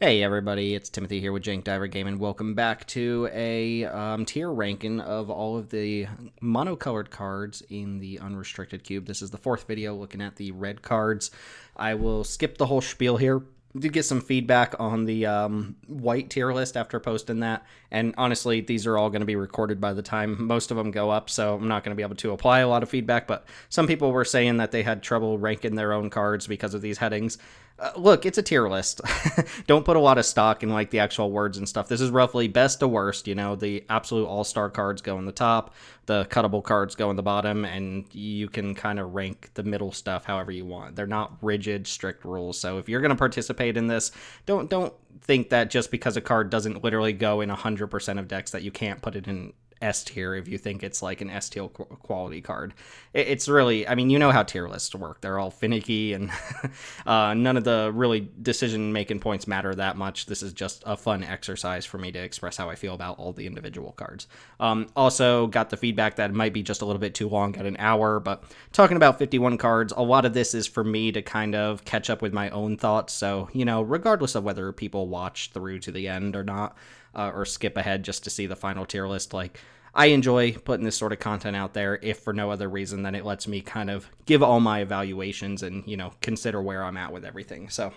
Hey everybody, it's Timothy here with Jank Diver Game, and welcome back to a um, tier ranking of all of the monocolored cards in the unrestricted cube. This is the fourth video looking at the red cards. I will skip the whole spiel here. Did get some feedback on the um, white tier list after posting that, and honestly, these are all going to be recorded by the time most of them go up, so I'm not going to be able to apply a lot of feedback. But some people were saying that they had trouble ranking their own cards because of these headings. Uh, look, it's a tier list. Don't put a lot of stock in like the actual words and stuff. This is roughly best to worst. You know, the absolute all star cards go in the top, the cuttable cards go in the bottom, and you can kind of rank the middle stuff however you want. They're not rigid, strict rules. So if you're going to participate in this, don't don't think that just because a card doesn't literally go in 100% of decks that you can't put it in S tier if you think it's like an S tier quality card. It's really, I mean, you know how tier lists work. They're all finicky and uh, none of the really decision making points matter that much. This is just a fun exercise for me to express how I feel about all the individual cards. Um, also, got the feedback that it might be just a little bit too long at an hour, but talking about 51 cards, a lot of this is for me to kind of catch up with my own thoughts. So, you know, regardless of whether people watch through to the end or not, uh, or skip ahead just to see the final tier list. Like, I enjoy putting this sort of content out there, if for no other reason than it lets me kind of give all my evaluations and, you know, consider where I'm at with everything. So,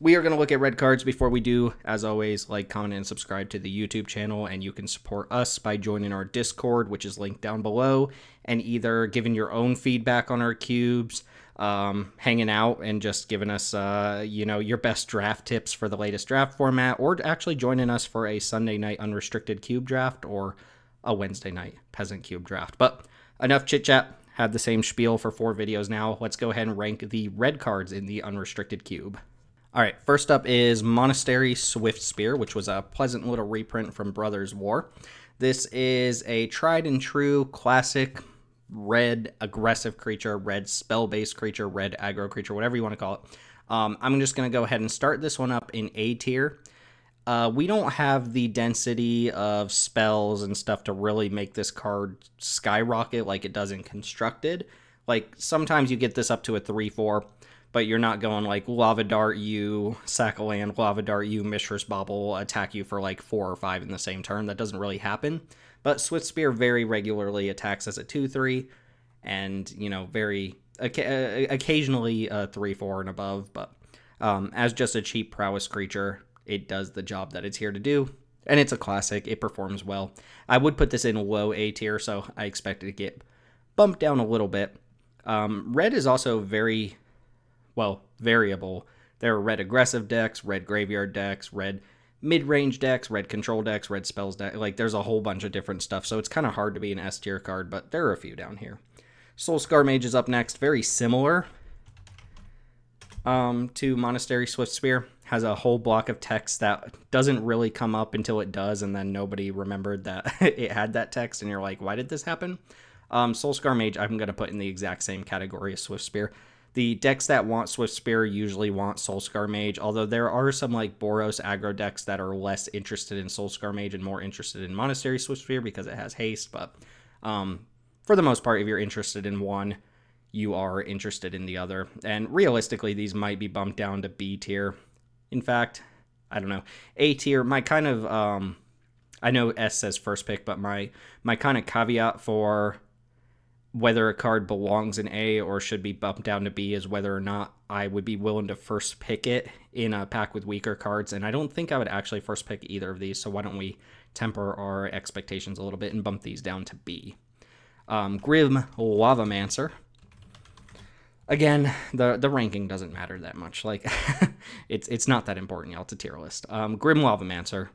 we are going to look at red cards before we do. As always, like, comment, and subscribe to the YouTube channel, and you can support us by joining our Discord, which is linked down below, and either giving your own feedback on our cubes, um, hanging out and just giving us, uh, you know, your best draft tips for the latest draft format, or actually joining us for a Sunday night unrestricted cube draft or a Wednesday night peasant cube draft. But enough chit chat. Had the same spiel for four videos now. Let's go ahead and rank the red cards in the unrestricted cube. All right, first up is Monastery Swiftspear, which was a pleasant little reprint from Brothers War. This is a tried and true classic red aggressive creature, red spell based creature, red aggro creature, whatever you want to call it. Um, I'm just going to go ahead and start this one up in A tier. Uh, we don't have the density of spells and stuff to really make this card skyrocket like it does in Constructed. Like, sometimes you get this up to a 3 4, but you're not going like Lava Dart you, sack land, Lava Dart you, Mishra's Bauble, attack you for like 4 or 5 in the same turn. That doesn't really happen. But Swiftspear very regularly attacks as a 2 3, and, you know, very uh, occasionally a 3 4 and above, but um, as just a cheap prowess creature, it does the job that it's here to do. And it's a classic, it performs well. I would put this in low A tier, so I expect it to get bumped down a little bit. Um, red is also very, well, variable. There are red aggressive decks, red graveyard decks, red mid-range decks, red control decks, red spells deck. Like there's a whole bunch of different stuff, so it's kind of hard to be an S tier card, but there are a few down here. Soulscar Mage is up next, very similar um, to Monastery Swiftspear. Has a whole block of text that doesn't really come up until it does, and then nobody remembered that it had that text, and you're like, why did this happen? Um, Soulscar Mage, I'm going to put in the exact same category as Swiftspear. The decks that want Swiftspear usually want Soulscar Mage, although there are some like Boros aggro decks that are less interested in Soulscar Mage and more interested in Monastery Swiftspear because it has haste. But um, for the most part, if you're interested in one, you are interested in the other. And realistically, these might be bumped down to B tier. In fact, I don't know. A tier, my kind of um I know S says first pick, but my my kind of caveat for whether a card belongs in A or should be bumped down to B is whether or not I would be willing to first pick it in a pack with weaker cards. And I don't think I would actually first pick either of these. So why don't we temper our expectations a little bit and bump these down to B? Um, Grim Lavamancer. Again, the the ranking doesn't matter that much. Like, it's it's not that important, y'all. It's a tier list. Um, Grim Lavamancer.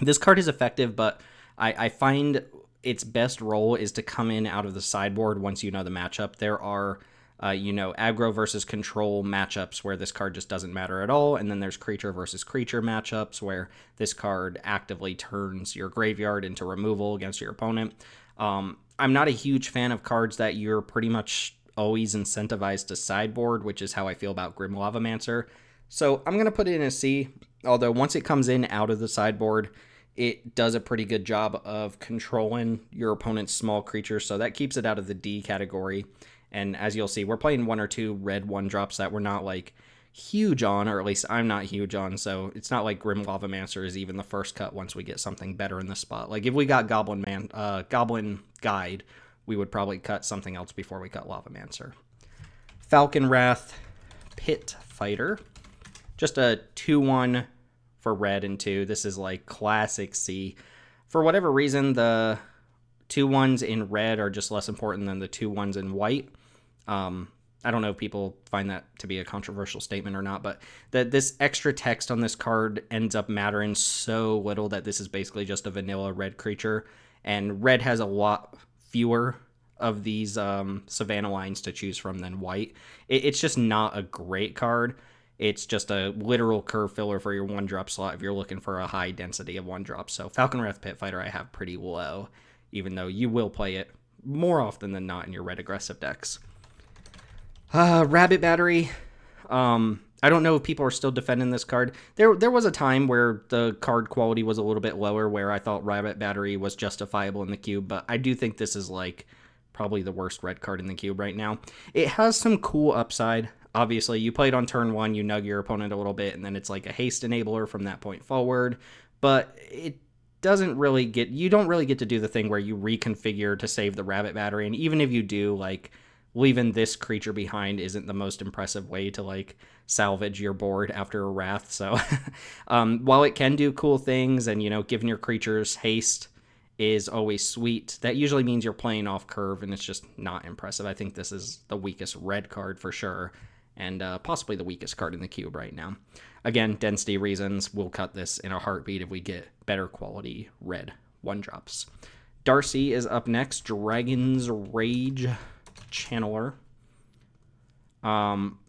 This card is effective, but I, I find its best role is to come in out of the sideboard once you know the matchup. There are, uh, you know, aggro versus control matchups where this card just doesn't matter at all, and then there's creature versus creature matchups where this card actively turns your graveyard into removal against your opponent. Um, I'm not a huge fan of cards that you're pretty much always incentivized to sideboard, which is how I feel about Grim Lavamancer. So I'm going to put it in a C, although once it comes in out of the sideboard, it does a pretty good job of controlling your opponent's small creatures, so that keeps it out of the D category. And as you'll see, we're playing one or two red one drops that were not like huge on, or at least I'm not huge on. So it's not like Grim Lavamancer is even the first cut once we get something better in the spot. Like if we got Goblin Man, uh, Goblin Guide, we would probably cut something else before we cut Lavamancer. Falkenrath, Pit Fighter, just a two-one for red and two. This is like classic C. For whatever reason, the two ones in red are just less important than the two ones in white. Um, I don't know if people find that to be a controversial statement or not, but that this extra text on this card ends up mattering so little that this is basically just a vanilla red creature. And red has a lot fewer of these um, Savannah Lions to choose from than white. It, it's just not a great card. It's just a literal curve filler for your one drop slot if you're looking for a high density of one drop. So Falkenrath Pit Fighter I have pretty low, even though you will play it more often than not in your red aggressive decks. Uh, Rabbit Battery. Um, I don't know if people are still defending this card. There, there was a time where the card quality was a little bit lower, where I thought Rabbit Battery was justifiable in the cube, but I do think this is like probably the worst red card in the cube right now. It has some cool upside. Obviously, you played on turn one, you nug your opponent a little bit, and then it's like a haste enabler from that point forward. But it doesn't really get you don't really get to do the thing where you reconfigure to save the rabbit battery, and even if you do, like leaving this creature behind isn't the most impressive way to like salvage your board after a wrath. So um, while it can do cool things and you know giving your creatures haste is always sweet, that usually means you're playing off curve and it's just not impressive. I think this is the weakest red card for sure and uh, possibly the weakest card in the cube right now. Again, density reasons, we'll cut this in a heartbeat if we get better quality red one drops. Darcy is up next. Dragon's Rage Channeler. Um,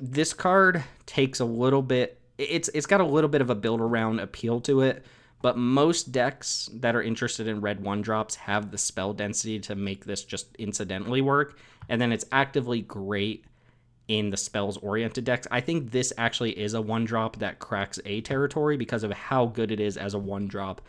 this card takes a little bit. It's it's got a little bit of a build around appeal to it, but most decks that are interested in red one drops have the spell density to make this just incidentally work, and then it's actively great in the spells oriented decks. I think this actually is a one drop that cracks a territory because of how good it is as a one drop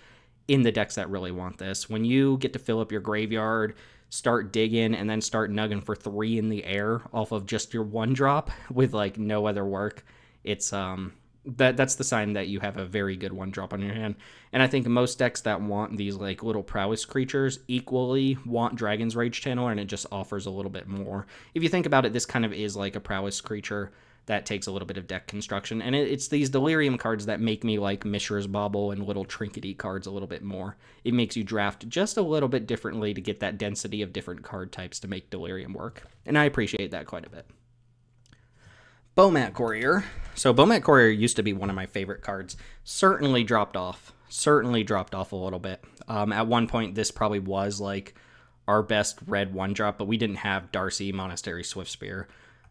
in the decks that really want this. When you get to fill up your graveyard start digging and then start nugging for three in the air off of just your one drop with like no other work, it's um that that's the sign that you have a very good one drop on your hand. And I think most decks that want these like little prowess creatures equally want Dragon's Rage Channeler, and it just offers a little bit more. If you think about it, this kind of is like a prowess creature that takes a little bit of deck construction. And it, it's these Delirium cards that make me like Mishra's Bauble and little trinkety cards a little bit more. It makes you draft just a little bit differently to get that density of different card types to make Delirium work. And I appreciate that quite a bit. Bomat Courier. So Bomat Courier used to be one of my favorite cards. Certainly dropped off. Certainly dropped off a little bit. Um, at one point, this probably was like our best red one drop, but we didn't have Darcy Monastery Swiftspear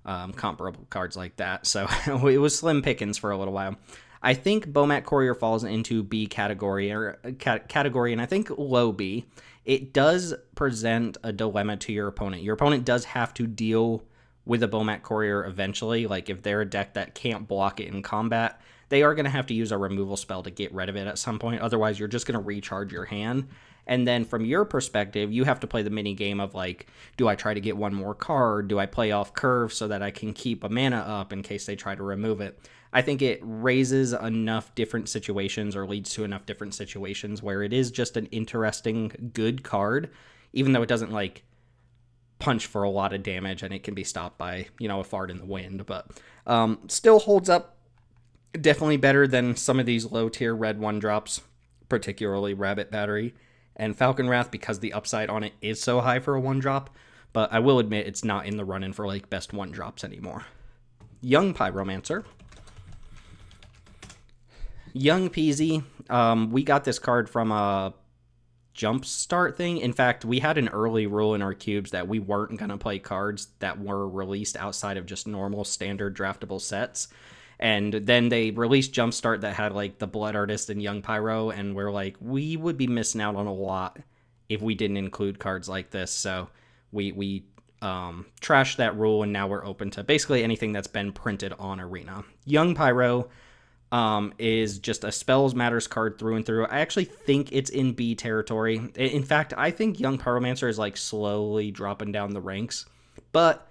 um, comparable cards like that. So it was slim pickings for a little while. I think Bomat Courier falls into B category or uh, category, and I think low B. It does present a dilemma to your opponent. Your opponent does have to deal with a Bomat Courier eventually. Like if they're a deck that can't block it in combat, they are going to have to use a removal spell to get rid of it at some point. Otherwise, you're just going to recharge your hand. And then from your perspective, you have to play the mini game of like, do I try to get one more card? Do I play off curve so that I can keep a mana up in case they try to remove it? I think it raises enough different situations or leads to enough different situations where it is just an interesting, good card, even though it doesn't like punch for a lot of damage and it can be stopped by, you know, a fart in the wind, but um, still holds up definitely better than some of these low tier red one drops, particularly Rabbit Battery and Falkenrath because the upside on it is so high for a one drop. But I will admit it's not in the run in for like best one drops anymore. Young Pyromancer. Young Peasy. Um, we got this card from a jump start thing. In fact, we had an early rule in our cubes that we weren't going to play cards that were released outside of just normal standard draftable sets and then they released Jumpstart that had like the Blood Artist and Young Pyro, and we're like, we would be missing out on a lot if we didn't include cards like this. So we we um, trashed that rule, and now we're open to basically anything that's been printed on Arena. Young Pyro um, is just a spells matters card through and through. I actually think it's in B territory. In fact, I think Young Pyromancer is like slowly dropping down the ranks, but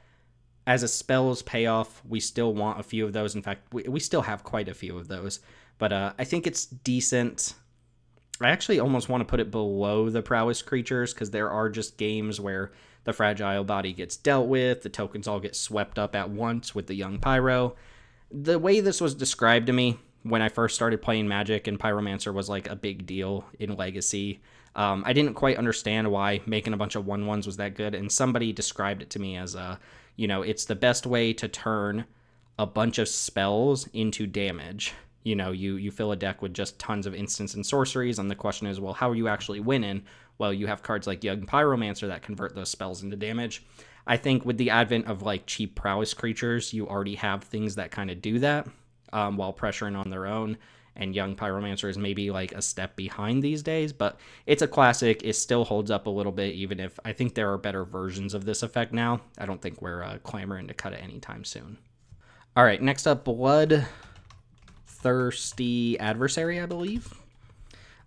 as a spells payoff, we still want a few of those. In fact, we, we still have quite a few of those. But uh, I think it's decent. I actually almost want to put it below the prowess creatures because there are just games where the fragile body gets dealt with, the tokens all get swept up at once with the young pyro. The way this was described to me when I first started playing Magic and Pyromancer was like a big deal in Legacy. Um, I didn't quite understand why making a bunch of one ones was that good, and somebody described it to me as a you know, it's the best way to turn a bunch of spells into damage. You know, you you fill a deck with just tons of instants and sorceries, and the question is, well, how are you actually winning? Well, you have cards like Young Pyromancer that convert those spells into damage. I think with the advent of like cheap prowess creatures, you already have things that kind of do that um, while pressuring on their own and Young Pyromancer is maybe like a step behind these days, but it's a classic. It still holds up a little bit, even if I think there are better versions of this effect now. I don't think we're uh, clamoring to cut it anytime soon. All right, next up, Blood Thirsty Adversary, I believe.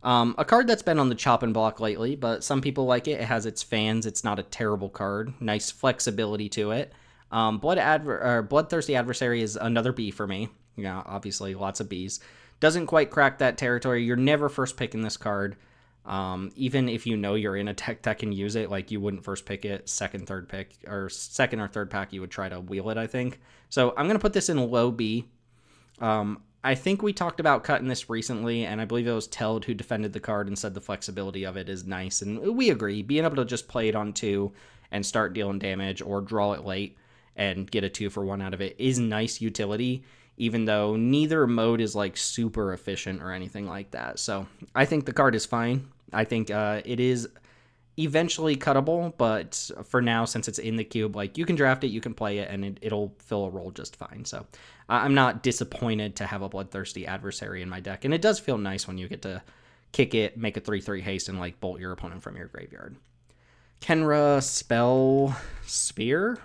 Um, a card that's been on the chopping block lately, but some people like it. It has its fans. It's not a terrible card. Nice flexibility to it. Um, Blood Adver- Bloodthirsty Adversary is another B for me. Yeah, obviously lots of Bs. Doesn't quite crack that territory. You're never first picking this card. Um, even if you know you're in a tech that can use it, like you wouldn't first pick it, second, third pick, or second or third pack, you would try to wheel it, I think. So I'm going to put this in low B. Um, I think we talked about cutting this recently, and I believe it was Teld who defended the card and said the flexibility of it is nice. And we agree. Being able to just play it on two and start dealing damage or draw it late and get a two for one out of it is nice utility even though neither mode is like super efficient or anything like that. So I think the card is fine. I think uh, it is eventually cuttable, but for now, since it's in the cube, like you can draft it, you can play it, and it, will fill a role just fine. So I'm not disappointed to have a bloodthirsty adversary in my deck, and it does feel nice when you get to kick it, make a 3-3 haste, and like bolt your opponent from your graveyard. Khenra Spell Spear.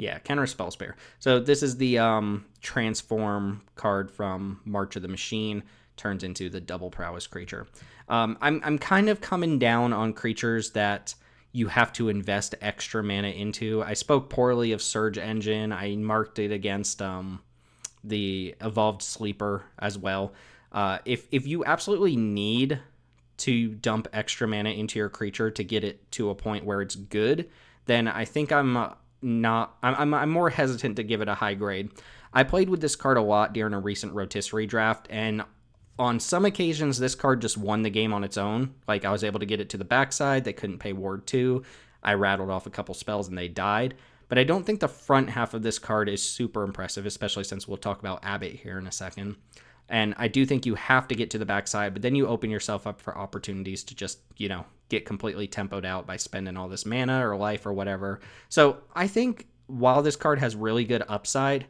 Yeah, Khenra Spell Spear. So this is the um, transform card from March of the Machine. Turns into the double prowess creature. Um, I'm I'm kind of coming down on creatures that you have to invest extra mana into. I spoke poorly of Surge Engine. I marked it against um, the Evolved Sleeper as well. Uh, if if you absolutely need to dump extra mana into your creature to get it to a point where it's good, then I think I'm uh, not I'm, I'm more hesitant to give it a high grade. I played with this card a lot during a recent rotisserie draft, and on some occasions this card just won the game on its own. Like I was able to get it to the backside, they couldn't pay ward two. I rattled off a couple spells and they died. But I don't think the front half of this card is super impressive, especially since we'll talk about Abbot here in a second. And I do think you have to get to the backside, but then you open yourself up for opportunities to just, you know, get completely tempoed out by spending all this mana or life or whatever. So I think while this card has really good upside,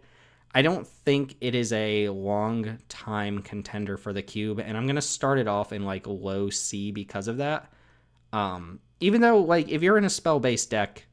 I don't think it is a long time contender for the cube, and I'm gonna start it off in like low C because of that. Um, even though like if you're in a spell based deck,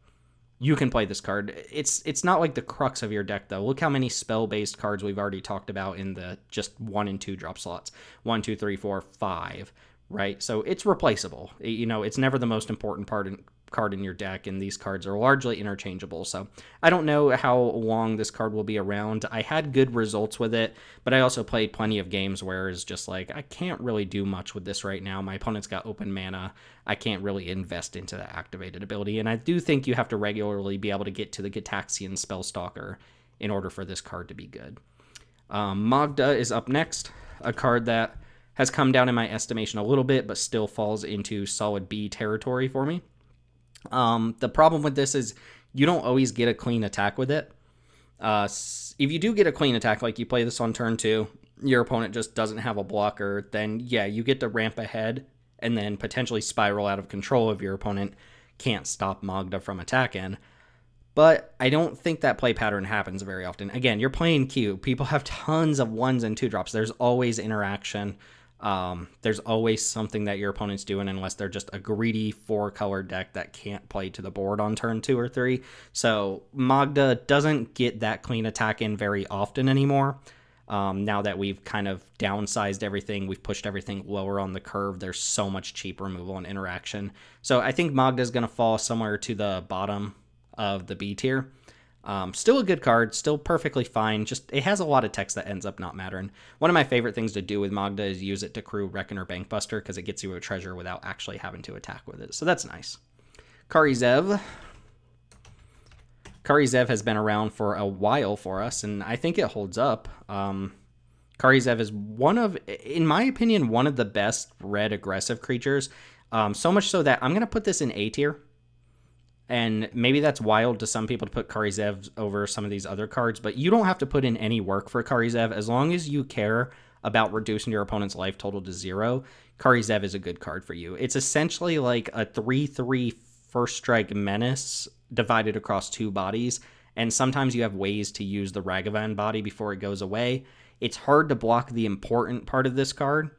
you can play this card. It's it's not like the crux of your deck though. Look how many spell based cards we've already talked about in the just one and two drop slots. One, two, three, four, five. Right. So it's replaceable. You know, it's never the most important part card in your deck, and these cards are largely interchangeable. So I don't know how long this card will be around. I had good results with it, but I also played plenty of games where it's just like, I can't really do much with this right now. My opponent's got open mana. I can't really invest into the activated ability. And I do think you have to regularly be able to get to the Gitaxian Spellstalker in order for this card to be good. Um, Magda is up next, a card that has come down in my estimation a little bit, but still falls into solid B territory for me. Um, the problem with this is you don't always get a clean attack with it. Uh, if you do get a clean attack, like you play this on turn two, your opponent just doesn't have a blocker, then yeah, you get to ramp ahead and then potentially spiral out of control if your opponent can't stop Magda from attacking. But I don't think that play pattern happens very often. Again, you're playing Q. People have tons of ones and two drops. There's always interaction. Um, there's always something that your opponent's doing unless they're just a greedy four color deck that can't play to the board on turn two or three. So Magda doesn't get that clean attack in very often anymore. Um, now that we've kind of downsized everything, we've pushed everything lower on the curve. There's so much cheap removal and interaction. So I think Magda is going to fall somewhere to the bottom of the B tier. Um, still a good card, still perfectly fine. Just it has a lot of text that ends up not mattering. One of my favorite things to do with Magda is use it to crew Reckoner Bankbuster because it gets you a treasure without actually having to attack with it. So that's nice. Kari Zev. Kari Zev has been around for a while for us, and I think it holds up. Um, Kari Zev is one of, in my opinion, one of the best red aggressive creatures. Um, so much so that I'm going to put this in A tier and maybe that's wild to some people to put Kari Zev over some of these other cards, but you don't have to put in any work for Kari Zev as long as you care about reducing your opponent's life total to zero. Kari Zev is a good card for you. It's essentially like a 3 3 first strike menace divided across two bodies, and sometimes you have ways to use the Ragavan body before it goes away. It's hard to block the important part of this card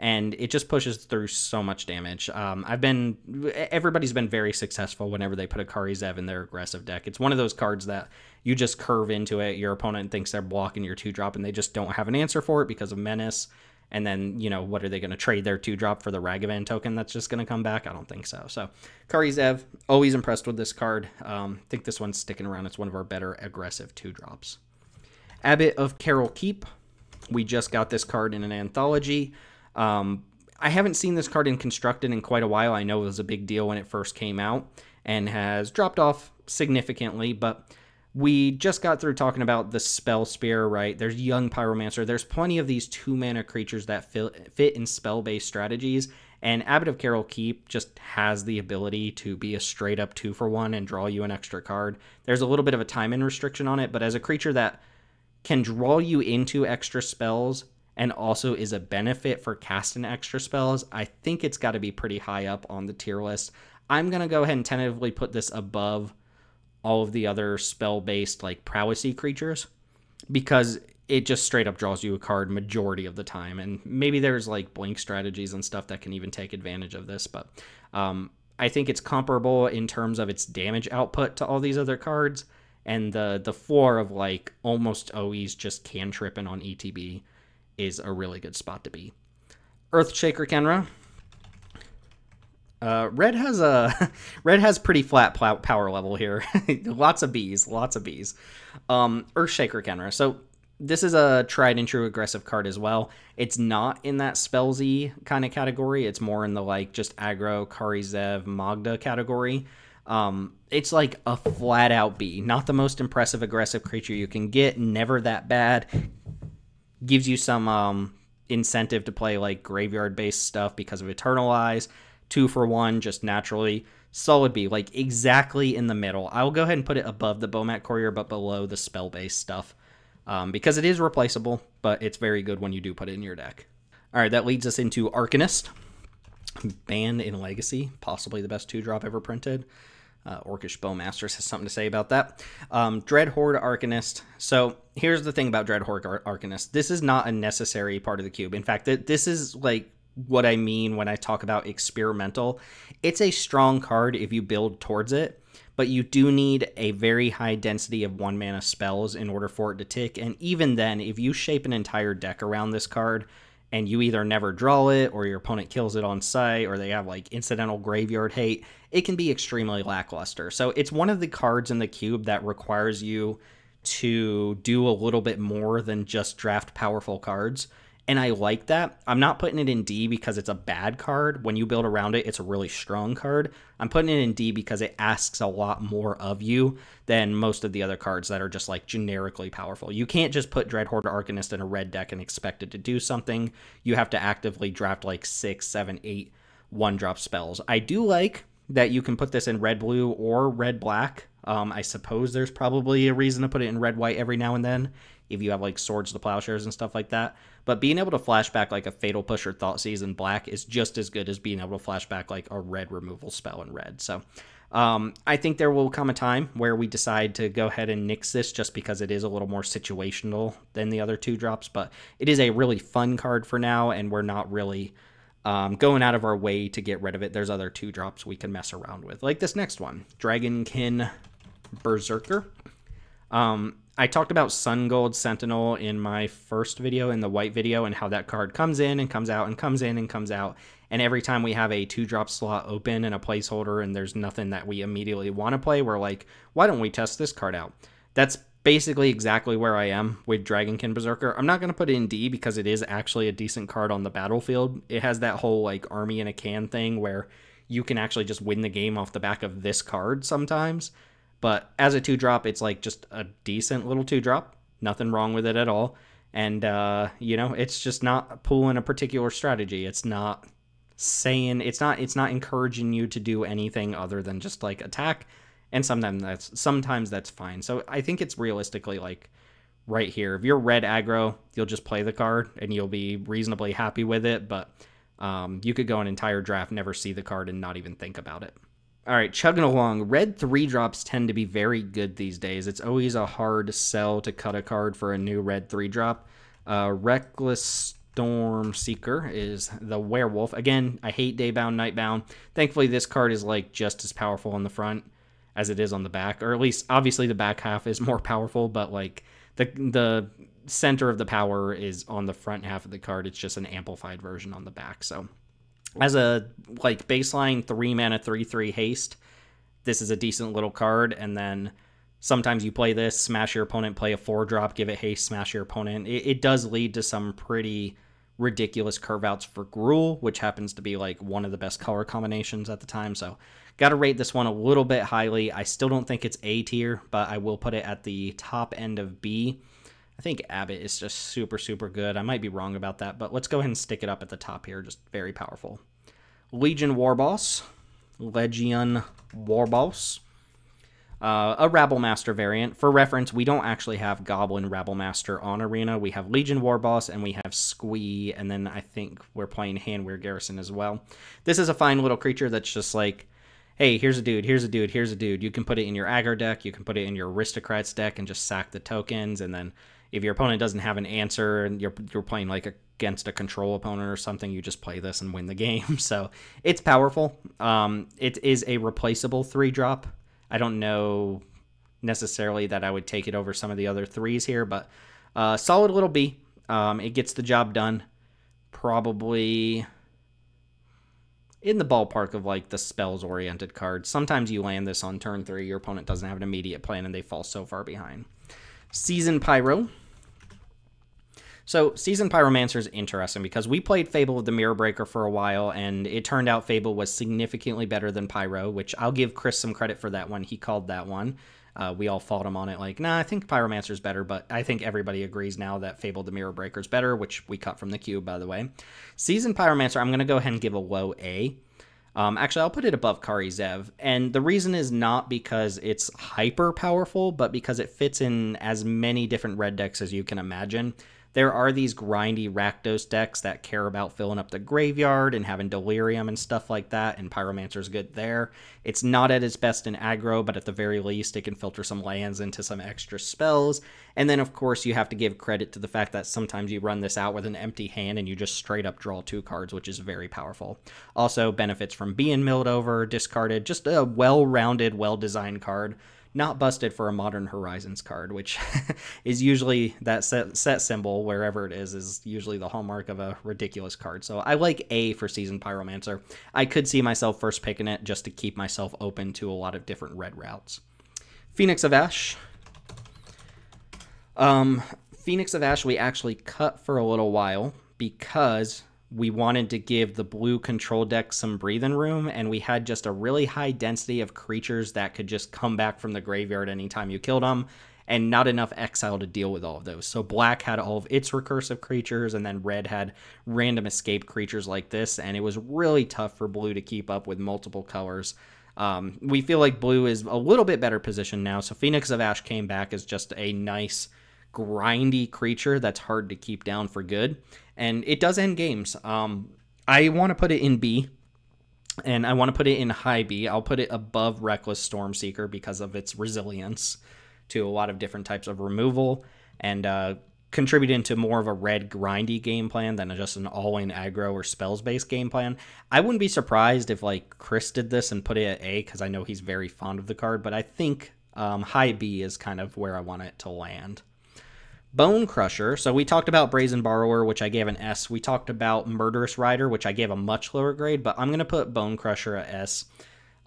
and it just pushes through so much damage. Um, I've been everybody's been very successful whenever they put a Kari Zev in their aggressive deck. It's one of those cards that you just curve into it. Your opponent thinks they're blocking your two drop, and they just don't have an answer for it because of menace. And then you know what are they going to trade their two drop for the Ragavan token that's just going to come back? I don't think so. So Kari Zev, always impressed with this card. Um, think this one's sticking around. It's one of our better aggressive two drops. Abbot of Keral Keep. We just got this card in an anthology. Um, I haven't seen this card in constructed in quite a while. I know it was a big deal when it first came out and has dropped off significantly, but we just got through talking about the spell spear, right? There's young pyromancer. There's plenty of these two mana creatures that fit in spell based strategies. And Abbot of Keral Keep just has the ability to be a straight up two for one and draw you an extra card. There's a little bit of a time in restriction on it, but as a creature that can draw you into extra spells and also is a benefit for casting extra spells, I think it's got to be pretty high up on the tier list. I'm going to go ahead and tentatively put this above all of the other spell based, like prowessy creatures because it just straight up draws you a card majority of the time. And maybe there's like blink strategies and stuff that can even take advantage of this, but um, I think it's comparable in terms of its damage output to all these other cards. And the the floor of like almost always just cantripping on ETB is a really good spot to be. Earthshaker Khenra. Uh, red has a red has pretty flat power level here. lots of bees, lots of bees. Um, Earthshaker Khenra. So this is a tried and true aggressive card as well. It's not in that spellsy kind of category. It's more in the like just aggro Kari Zev Magda category. Um, it's like a flat out bee, not the most impressive aggressive creature you can get. Never that bad gives you some um, incentive to play like graveyard based stuff because of Eternalize. Two for one, just naturally. Solid B, like exactly in the middle. I will go ahead and put it above the Bomat Courier, but below the spell based stuff. Um, because it is replaceable, but it's very good when you do put it in your deck. All right, that leads us into Arcanist. Banned in Legacy, possibly the best two drop ever printed. Uh, Orcish Bowmasters has something to say about that. Um, Dreadhorde Arcanist. So here's the thing about Dreadhorde Ar- Arcanist. This is not a necessary part of the cube. In fact, th- this is like what I mean when I talk about experimental. It's a strong card if you build towards it, but you do need a very high density of one mana spells in order for it to tick. And even then, if you shape an entire deck around this card, and you either never draw it or your opponent kills it on sight or they have like incidental graveyard hate, it can be extremely lackluster. So it's one of the cards in the cube that requires you to do a little bit more than just draft powerful cards and I like that. I'm not putting it in D because it's a bad card. When you build around it, it's a really strong card. I'm putting it in D because it asks a lot more of you than most of the other cards that are just like generically powerful. You can't just put Dreadhorde Arcanist in a red deck and expect it to do something. You have to actively draft like six, seven, eight one drop spells. I do like that you can put this in red blue or red black. Um, I suppose there's probably a reason to put it in red white every now and then if you have like swords to plowshares and stuff like that. But being able to flashback like a fatal push or Thoughtseize in black is just as good as being able to flashback like a red removal spell in red. So um, I think there will come a time where we decide to go ahead and nix this just because it is a little more situational than the other two drops. But it is a really fun card for now, and we're not really um, going out of our way to get rid of it. There's other two drops we can mess around with, like this next one Dragonkin Berserker. Um, I talked about Sungold Sentinel in my first video, in the white video, and how that card comes in and comes out and comes in and comes out. And every time we have a two drop slot open and a placeholder and there's nothing that we immediately want to play, we're like, why don't we test this card out? That's basically exactly where I am with Dragonkin Berserker. I'm not going to put it in D because it is actually a decent card on the battlefield. It has that whole like army in a can thing where you can actually just win the game off the back of this card sometimes. But as a two drop, it's like just a decent little two drop. Nothing wrong with it at all. And, uh, you know, it's just not pulling a particular strategy. It's not saying, it's not, it's not encouraging you to do anything other than just like attack. And sometimes that's, sometimes that's fine. So I think it's realistically like right here. If you're red aggro, you'll just play the card and you'll be reasonably happy with it. But um, you could go an entire draft, never see the card, and not even think about it. All right, chugging along. Red three drops tend to be very good these days. It's always a hard sell to cut a card for a new red three drop. Uh, Reckless Stormseeker is the werewolf. Again, I hate Daybound, Nightbound. Thankfully, this card is like just as powerful on the front as it is on the back, or at least obviously the back half is more powerful, but like the the center of the power is on the front half of the card. It's just an amplified version on the back. So as a like baseline three mana three three haste, this is a decent little card. And then sometimes you play this, smash your opponent, play a four drop, give it haste, smash your opponent. It, it does lead to some pretty ridiculous curve outs for Gruul, which happens to be like one of the best color combinations at the time. So got to rate this one a little bit highly. I still don't think it's A tier, but I will put it at the top end of B. I think Abbot is just super, super good. I might be wrong about that, but let's go ahead and stick it up at the top here. Just very powerful. Legion Warboss. Legion Warboss. Uh, a Rabblemaster variant. For reference, we don't actually have Goblin Rabblemaster on Arena. We have Legion Warboss and we have Squee, and then I think we're playing Hanweir Garrison as well. This is a fine little creature that's just like, hey, here's a dude, here's a dude, here's a dude. You can put it in your aggro deck, you can put it in your Aristocrats deck and just sack the tokens, and then if your opponent doesn't have an answer and you're you're playing like against a control opponent or something, you just play this and win the game. So it's powerful. Um, it is a replaceable three drop. I don't know necessarily that I would take it over some of the other threes here, but uh, solid little B. Um, it gets the job done. Probably in the ballpark of like the spells oriented cards. Sometimes you land this on turn three, your opponent doesn't have an immediate plan and they fall so far behind. Seasoned Pyro. So, Seasoned Pyromancer is interesting because we played Fable of the Mirror Breaker for a while, and it turned out Fable was significantly better than Pyro, which I'll give Chris some credit for that one. He called that one. Uh, we all fought him on it, like, nah, I think Pyromancer is better, but I think everybody agrees now that Fable the Mirror Breaker is better, which we cut from the cube, by the way. Seasoned Pyromancer, I'm going to go ahead and give a low A. Um, actually, I'll put it above Kari Zev. And the reason is not because it's hyper powerful, but because it fits in as many different red decks as you can imagine there are these grindy Rakdos decks that care about filling up the graveyard and having Delirium and stuff like that, and Pyromancer's good there. It's not at its best in aggro, but at the very least, it can filter some lands into some extra spells. And then, of course, you have to give credit to the fact that sometimes you run this out with an empty hand and you just straight up draw two cards, which is very powerful. Also, benefits from being milled over, discarded, just a well rounded, well designed card not busted for a Modern Horizons card, which is usually that set, set symbol, wherever it is, is usually the hallmark of a ridiculous card. So I like A for Seasoned Pyromancer. I could see myself first picking it just to keep myself open to a lot of different red routes. Phoenix of Ash. Um, Phoenix of Ash we actually cut for a little while because we wanted to give the blue control deck some breathing room, and we had just a really high density of creatures that could just come back from the graveyard anytime you killed them, and not enough exile to deal with all of those. So black had all of its recursive creatures, and then red had random escape creatures like this, and it was really tough for blue to keep up with multiple colors. Um, we feel like blue is a little bit better positioned now, so Phoenix of Ash came back as just a nice grindy creature that's hard to keep down for good. And it does end games. Um, I want to put it in B, and I want to put it in high B. I'll put it above Reckless Stormseeker because of its resilience to a lot of different types of removal and uh, contributing to more of a red grindy game plan than just an all-in aggro or spells based game plan. I wouldn't be surprised if like Chris did this and put it at A because I know he's very fond of the card, but I think Um, high B is kind of where I want it to land. Bonecrusher. So we talked about Brazen Borrower, which I gave an S. We talked about Murderous Rider, which I gave a much lower grade, but I'm going to put Bonecrusher at S.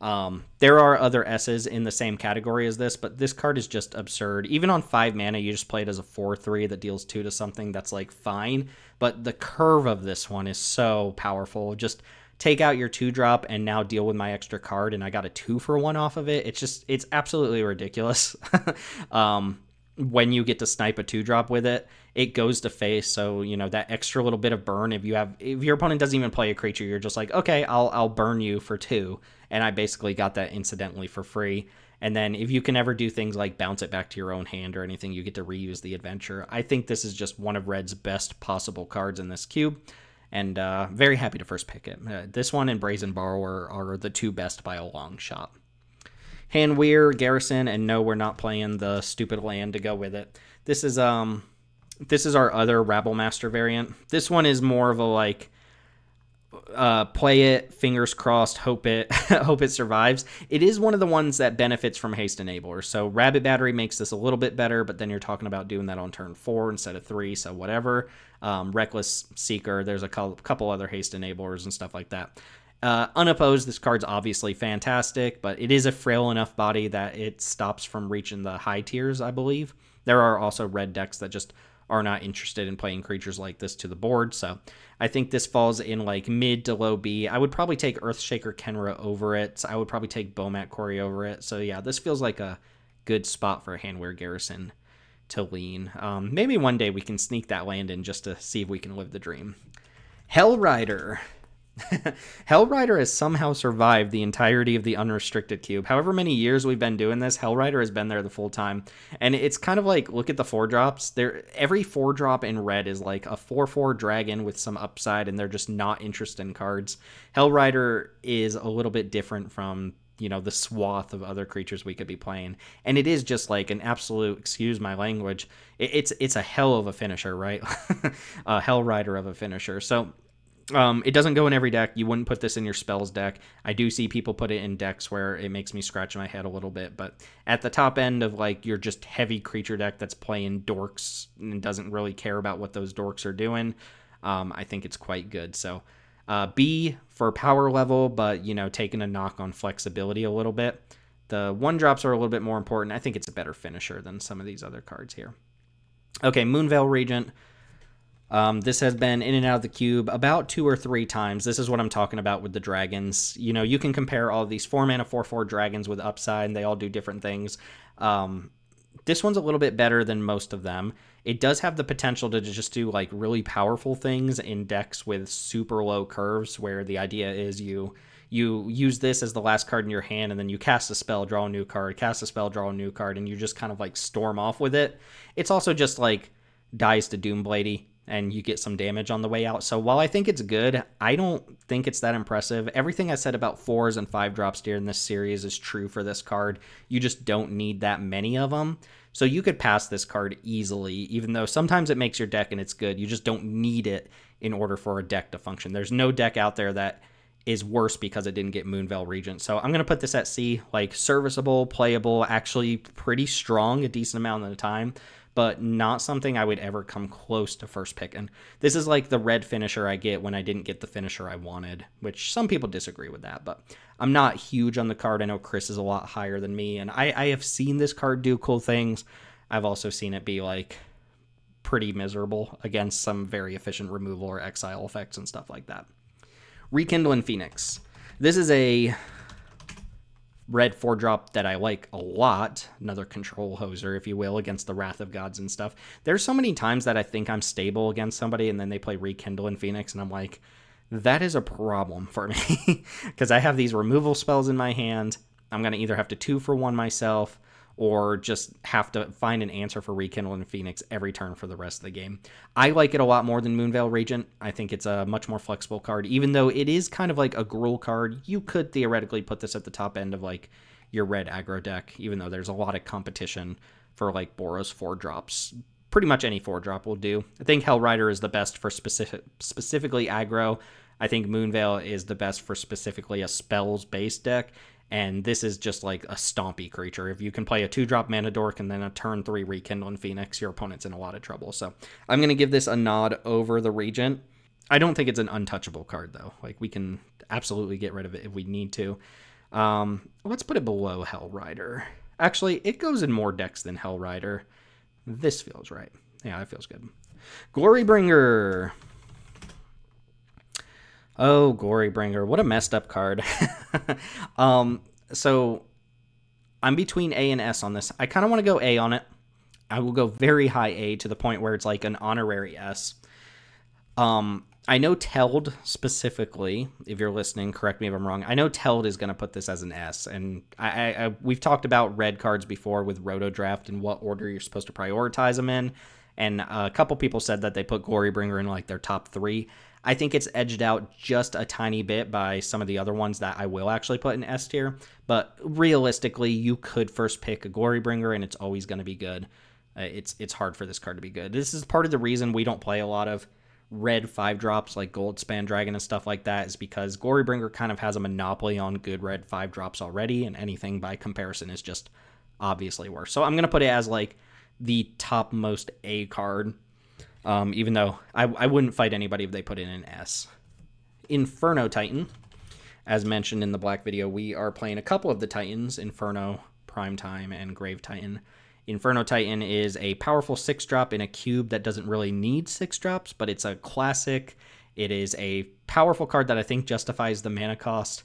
Um, there are other S's in the same category as this, but this card is just absurd. Even on 5 mana, you just play it as a 4 3 that deals 2 to something that's like fine, but the curve of this one is so powerful. Just take out your 2 drop and now deal with my extra card, and I got a 2 for 1 off of it. It's just, it's absolutely ridiculous. um, when you get to snipe a two drop with it, it goes to face. So you know that extra little bit of burn. If you have, if your opponent doesn't even play a creature, you're just like, okay, I'll I'll burn you for two, and I basically got that incidentally for free. And then if you can ever do things like bounce it back to your own hand or anything, you get to reuse the adventure. I think this is just one of Red's best possible cards in this cube, and uh, very happy to first pick it. Uh, this one and Brazen Borrower are the two best by a long shot. Hanweir, Garrison, and no, we're not playing the stupid land to go with it. This is um this is our other Rabblemaster variant. This one is more of a like uh, play it, fingers crossed, hope it hope it survives. It is one of the ones that benefits from haste enabler. So Rabbit Battery makes this a little bit better, but then you're talking about doing that on turn four instead of three, so whatever. Um, Reckless Seeker, there's a couple other haste enablers and stuff like that. Uh, unopposed, this card's obviously fantastic, but it is a frail enough body that it stops from reaching the high tiers, I believe. There are also red decks that just are not interested in playing creatures like this to the board, so I think this falls in like mid to low B. I would probably take Earthshaker Khenra over it. I would probably take Bomat Courier over it. So yeah, this feels like a good spot for Hanweir Garrison to lean. Um, maybe one day we can sneak that land in just to see if we can live the dream. Hellrider. Hellrider has somehow survived the entirety of the unrestricted cube. However many years we've been doing this, Hellrider has been there the full time. And it's kind of like look at the four drops. There every four drop in red is like a 4-4 dragon with some upside and they're just not interested in cards. Hellrider is a little bit different from you know the swath of other creatures we could be playing and it is just like an absolute excuse my language it's it's a hell of a finisher right a hell rider of a finisher so um, it doesn't go in every deck. You wouldn't put this in your spells deck. I do see people put it in decks where it makes me scratch my head a little bit. But at the top end of like your just heavy creature deck that's playing dorks and doesn't really care about what those dorks are doing, um, I think it's quite good. So uh, B for power level, but you know taking a knock on flexibility a little bit. The one drops are a little bit more important. I think it's a better finisher than some of these other cards here. Okay, Moonveil Regent. Um, this has been in and out of the cube about two or three times. This is what I'm talking about with the dragons. You know, you can compare all these four mana, four four dragons with upside, and they all do different things. Um, this one's a little bit better than most of them. It does have the potential to just do like really powerful things in decks with super low curves, where the idea is you you use this as the last card in your hand, and then you cast a spell, draw a new card, cast a spell, draw a new card, and you just kind of like storm off with it. It's also just like dies to Doomblady and you get some damage on the way out. So while I think it's good, I don't think it's that impressive. Everything I said about fours and five drops during this series is true for this card. You just don't need that many of them. So you could pass this card easily, even though sometimes it makes your deck and it's good. You just don't need it in order for a deck to function. There's no deck out there that is worse because it didn't get Moonveil Regent. So I'm going to put this at C, like serviceable, playable, actually pretty strong a decent amount of the time but not something I would ever come close to first picking. This is like the red finisher I get when I didn't get the finisher I wanted, which some people disagree with that, but I'm not huge on the card. I know Chris is a lot higher than me, and I, I have seen this card do cool things. I've also seen it be like pretty miserable against some very efficient removal or exile effects and stuff like that. Rekindling Phoenix. This is a red four drop that I like a lot, another control hoser, if you will, against the Wrath of Gods and stuff. There's so many times that I think I'm stable against somebody and then they play Rekindling Phoenix and I'm like, that is a problem for me because I have these removal spells in my hand. I'm going to either have to two for one myself or just have to find an answer for Rekindling Phoenix every turn for the rest of the game. I like it a lot more than Moonveil Regent. I think it's a much more flexible card, even though it is kind of like a Gruul card. You could theoretically put this at the top end of like your red aggro deck, even though there's a lot of competition for like Boros four drops. Pretty much any four drop will do. I think Hellrider is the best for specific specifically aggro. I think Moonveil is the best for specifically a spells based deck And this is just like a stompy creature. If you can play a two drop mana dork and then a turn three rekindling phoenix, your opponent's in a lot of trouble. So I'm gonna give this a nod over the regent. I don't think it's an untouchable card though. Like we can absolutely get rid of it if we need to. Um, let's put it below Hellrider. Actually, it goes in more decks than Hellrider. This feels right. Yeah, that feels good. Glorybringer. Oh, Glorybringer. What a messed up card. um, so I'm between A and S on this. I kind of want to go A on it. I will go very high A to the point where it's like an honorary S. Um, I know Teld specifically, if you're listening, correct me if I'm wrong. I know Teld is going to put this as an S, and I, I, I, we've talked about red cards before with Roto Draft and what order you're supposed to prioritize them in. And a couple people said that they put Glorybringer in like their top three. I think it's edged out just a tiny bit by some of the other ones that I will actually put in S tier. But realistically, you could first pick a Glorybringer, and it's always going to be good. Uh, it's it's hard for this card to be good. This is part of the reason we don't play a lot of red five drops like Goldspan Dragon and stuff like that is because Glorybringer kind of has a monopoly on good red five drops already, and anything by comparison is just obviously worse. So I'm gonna put it as like the topmost A card, um, even though I, I wouldn't fight anybody if they put in an S. Inferno Titan, as mentioned in the Black video, we are playing a couple of the Titans, Inferno, Primetime, and Grave Titan. Inferno Titan is a powerful six drop in a cube that doesn't really need six drops, but it's a classic. It is a powerful card that I think justifies the mana cost.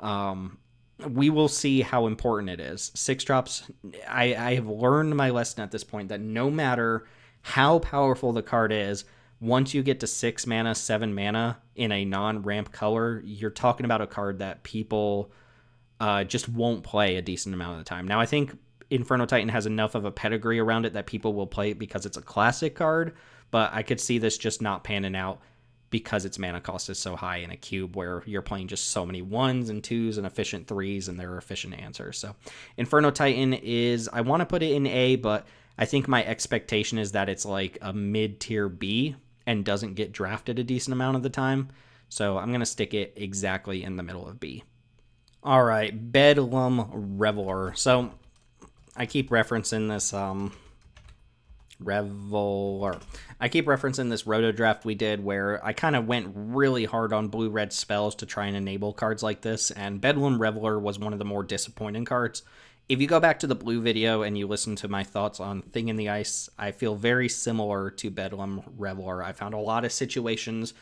Um, we will see how important it is. Six drops, I, I have learned my lesson at this point that no matter how powerful the card is, once you get to six mana, seven mana in a non ramp color, you're talking about a card that people uh, just won't play a decent amount of the time. Now, I think Inferno Titan has enough of a pedigree around it that people will play it because it's a classic card, but I could see this just not panning out because its mana cost is so high in a cube where you're playing just so many ones and twos and efficient threes and they're efficient answers. So Inferno Titan is I want to put it in A, but I think my expectation is that it's like a mid tier B and doesn't get drafted a decent amount of the time. So I'm gonna stick it exactly in the middle of B. All right, Bedlam Reveler. So I keep referencing this um Reveler. I keep referencing this roto draft we did where I kind of went really hard on blue red spells to try and enable cards like this, and Bedlam Reveler was one of the more disappointing cards. If you go back to the blue video and you listen to my thoughts on Thing in the Ice, I feel very similar to Bedlam Reveler. I found a lot of situations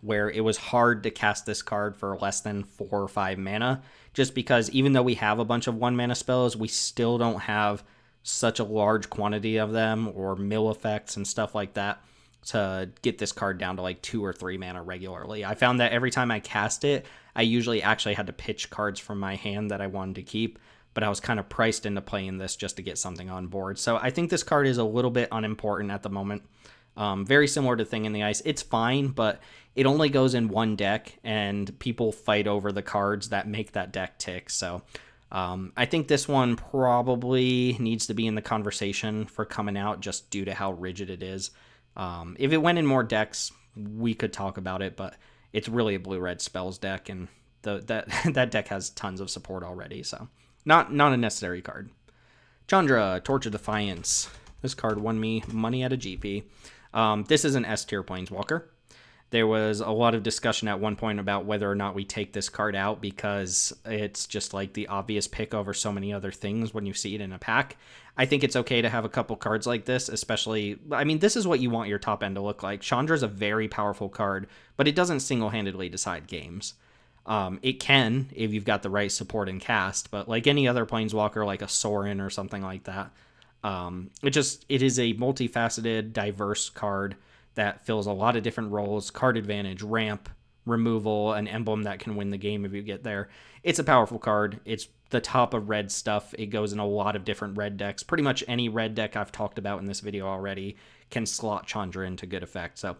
where it was hard to cast this card for less than four or five mana, just because even though we have a bunch of one mana spells, we still don't have such a large quantity of them or mill effects and stuff like that to get this card down to like two or three mana regularly. I found that every time I cast it, I usually actually had to pitch cards from my hand that I wanted to keep, but I was kind of priced into playing this just to get something on board. So I think this card is a little bit unimportant at the moment. Um, very similar to Thing in the Ice. It's fine, but it only goes in one deck, and people fight over the cards that make that deck tick. So um, I think this one probably needs to be in the conversation for coming out just due to how rigid it is. Um, if it went in more decks, we could talk about it, but it's really a blue red spells deck, and the that that deck has tons of support already. So not not a necessary card. Chandra, Torch of Defiance. This card won me money at a GP. Um, this is an S tier Planeswalker there was a lot of discussion at one point about whether or not we take this card out because it's just like the obvious pick over so many other things when you see it in a pack. I think it's okay to have a couple cards like this, especially. I mean, this is what you want your top end to look like. Chandra's a very powerful card, but it doesn't single handedly decide games. Um, it can if you've got the right support and cast, but like any other planeswalker, like a Sorin or something like that, um, it just it is a multifaceted, diverse card that fills a lot of different roles card advantage, ramp, removal, an emblem that can win the game if you get there. It's a powerful card. It's the top of red stuff. It goes in a lot of different red decks. Pretty much any red deck I've talked about in this video already can slot Chandra into good effect. So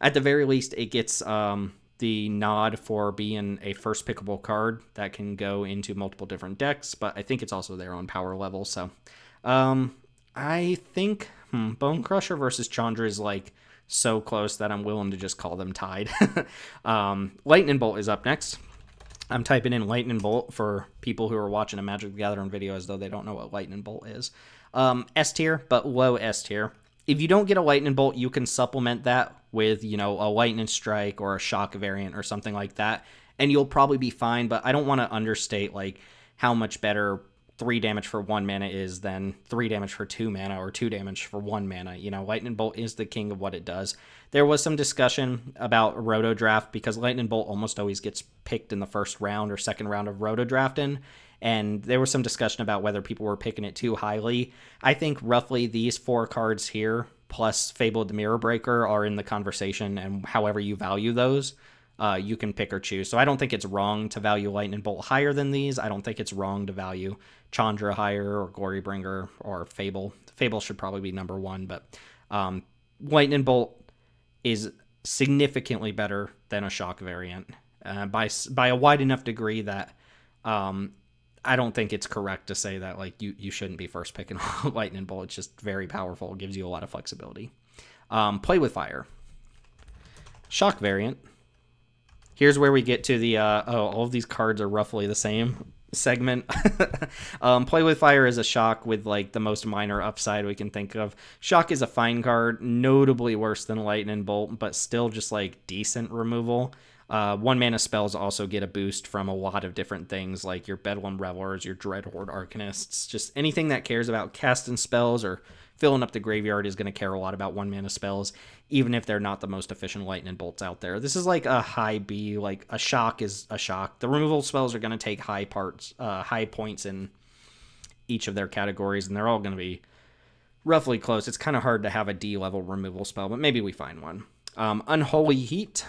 at the very least, it gets um, the nod for being a first pickable card that can go into multiple different decks, but I think it's also their own power level. So um, I think hmm, Bonecrusher versus Chandra is like so close that I'm willing to just call them tied. um, Lightning Bolt is up next. I'm typing in lightning bolt for people who are watching a Magic the Gathering video as though they don't know what lightning bolt is. Um, S tier, but low S tier. If you don't get a lightning bolt, you can supplement that with, you know, a lightning strike or a shock variant or something like that, and you'll probably be fine. But I don't want to understate like how much better three damage for one mana is than three damage for two mana or two damage for one mana. You know, Lightning Bolt is the king of what it does. There was some discussion about Roto Draft because Lightning Bolt almost always gets picked in the first round or second round of Roto Drafting. And there was some discussion about whether people were picking it too highly. I think roughly these four cards here, plus Fable the Mirror Breaker, are in the conversation, and however you value those uh, you can pick or choose. So I don't think it's wrong to value Lightning Bolt higher than these. I don't think it's wrong to value Chandra higher or Glorybringer or Fable. Fable should probably be number one, but um, Lightning Bolt is significantly better than a Shock variant uh, by by a wide enough degree that um, I don't think it's correct to say that like you you shouldn't be first picking Lightning Bolt. It's just very powerful. It gives you a lot of flexibility. Um, play with fire. Shock variant Here's where we get to the uh, oh, all of these cards are roughly the same segment. um, Play with Fire is a shock with like the most minor upside we can think of. Shock is a fine card, notably worse than Lightning Bolt, but still just like decent removal. Uh, one mana spells also get a boost from a lot of different things, like your Bedlam Revelers, your Dreadhorde Arcanists, just anything that cares about casting spells or filling up the graveyard is going to care a lot about one mana spells, even if they're not the most efficient lightning bolts out there. This is like a high B, like a shock is a shock. The removal spells are going to take high parts, uh, high points in each of their categories, and they're all going to be roughly close. It's kind of hard to have a D level removal spell, but maybe we find one. Um, Unholy Heat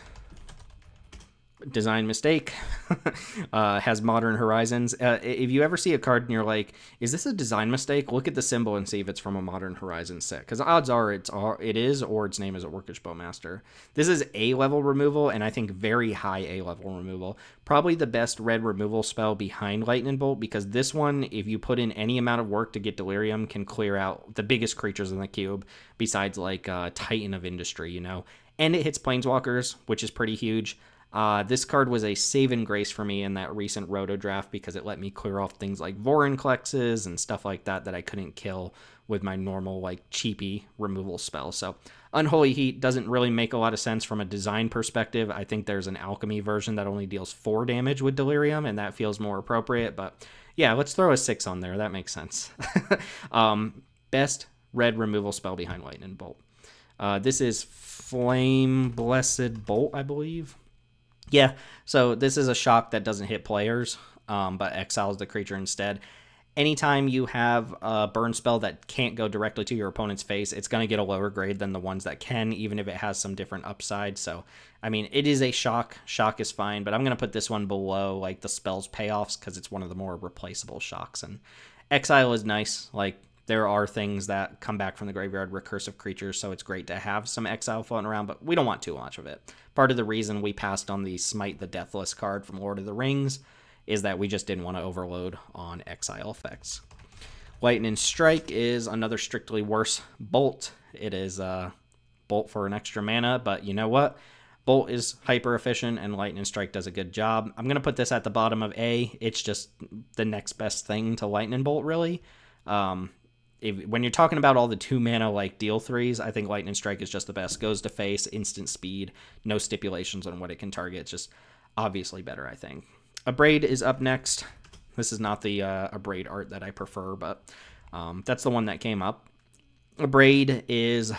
design mistake uh, has modern horizons. Uh, if you ever see a card and you're like is this a design mistake? Look at the symbol and see if it's from a modern horizon set. Because odds are it's it is or its name is a bowmaster. This is a level removal and i think very high a level removal. Probably the best red removal spell behind lightning bolt because this one if you put in any amount of work to get delirium can clear out the biggest creatures in the cube besides like uh, titan of industry you know? And it hits planeswalkers which is pretty huge uh, this card was a saving grace for me in that recent roto draft because it let me clear off things like Vorinclexes and stuff like that that I couldn't kill with my normal like cheapy removal spell. So Unholy Heat doesn't really make a lot of sense from a design perspective. I think there's an alchemy version that only deals four damage with Delirium, and that feels more appropriate. But yeah, let's throw a six on there. That makes sense. um, best red removal spell behind Lightning Bolt. Uh, this is Flame Blessed Bolt, I believe. Yeah, so this is a shock that doesn't hit players, um, but exiles the creature instead. Anytime you have a burn spell that can't go directly to your opponent's face, it's going to get a lower grade than the ones that can, even if it has some different upside. So, I mean, it is a shock. Shock is fine, but I'm going to put this one below like the spell's payoffs because it's one of the more replaceable shocks. And exile is nice. Like there are things that come back from the graveyard, recursive creatures, so it's great to have some exile floating around, but we don't want too much of it. Part of the reason we passed on the Smite the Deathless card from Lord of the Rings is that we just didn't want to overload on exile effects. Lightning Strike is another strictly worse bolt. It is a bolt for an extra mana, but you know what? Bolt is hyper efficient and Lightning Strike does a good job. I'm going to put this at the bottom of A. It's just the next best thing to Lightning Bolt, really. Um, if, when you're talking about all the two mana like deal threes, I think Lightning Strike is just the best. Goes to face, instant speed, no stipulations on what it can target. It's just obviously better, I think. Abrade is up next. This is not the uh, Abrade art that I prefer, but um, that's the one that came up. Abrade is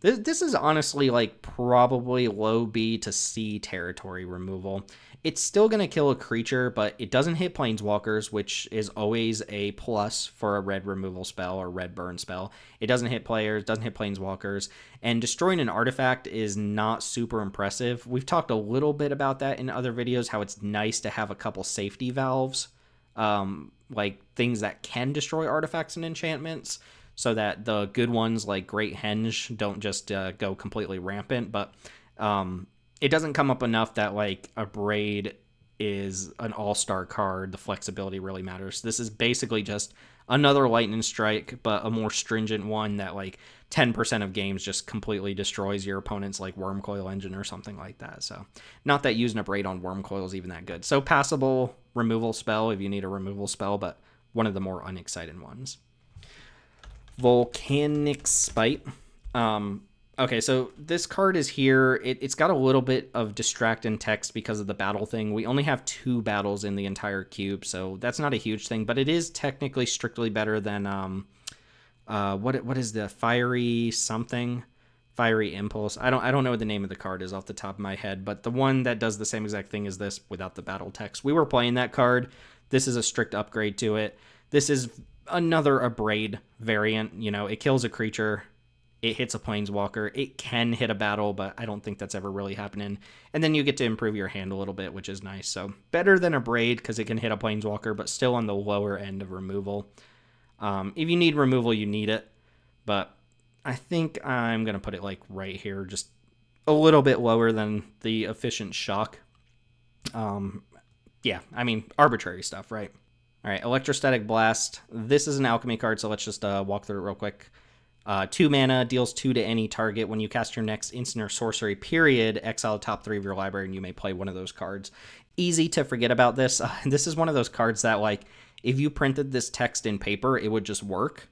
this, this is honestly like probably low B to C territory removal. It's still going to kill a creature, but it doesn't hit planeswalkers, which is always a plus for a red removal spell or red burn spell. It doesn't hit players, doesn't hit planeswalkers, and destroying an artifact is not super impressive. We've talked a little bit about that in other videos, how it's nice to have a couple safety valves, um, like things that can destroy artifacts and enchantments so that the good ones like Great Henge don't just uh, go completely rampant. But um, it doesn't come up enough that like Abrade is an all-star card. The flexibility really matters. This is basically just another lightning strike, but a more stringent one that like 10% of games just completely destroys your opponent's like Wurmcoil Engine or something like that. So, not that using Abrade on Wurmcoil is even that good. So, passable removal spell if you need a removal spell, but one of the more unexciting ones. Volcanic Spite. Um, okay, so this card is here. It, has got a little bit of distracting text because of the battle thing. We only have two battles in the entire cube, so that's not a huge thing, but it is technically strictly better than. Um, uh, what what is the fiery something? Fiery Impulse. I don't I don't know what the name of the card is off the top of my head, but the one that does the same exact thing as this without the battle text. We were playing that card. This is a strict upgrade to it. This is another abrade variant. You know, it kills a creature, it hits a planeswalker. It can hit a battle, but I don't think that's ever really happening. And then you get to improve your hand a little bit, which is nice. So better than Abrade because it can hit a planeswalker, but still on the lower end of removal. Um, if you need removal, you need it, but I think I'm going to put it like right here, just a little bit lower than the efficient shock. Um, yeah, I mean, arbitrary stuff, right? All right, Electrostatic Blast. This is an alchemy card, so let's just uh, walk through it real quick. Uh, two mana, deals two to any target. When you cast your next instant or sorcery, period, exile the top three of your library, and you may play one of those cards. Easy to forget about this. Uh, this is one of those cards that, like, if you printed this text in paper, it would just work.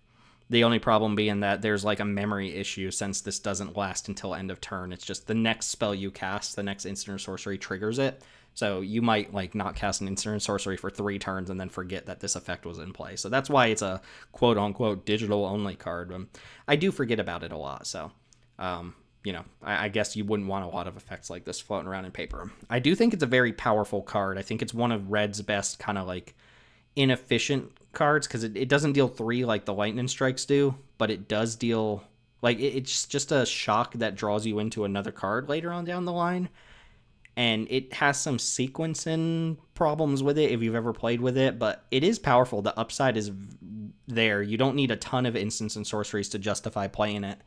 The only problem being that there's like a memory issue since this doesn't last until end of turn. It's just the next spell you cast, the next instant or sorcery triggers it. So you might like not cast an instant sorcery for three turns and then forget that this effect was in play. So that's why it's a quote unquote digital only card. I do forget about it a lot. So, um, you know, I, I, guess you wouldn't want a lot of effects like this floating around in paper. I do think it's a very powerful card. I think it's one of Red's best kind of like inefficient cards because it, it doesn't deal three like the lightning strikes do, but it does deal like it, it's just a shock that draws you into another card later on down the line. And it has some sequencing problems with it if you've ever played with it, but it is powerful. The upside is there. You don't need a ton of instants and sorceries to justify playing it.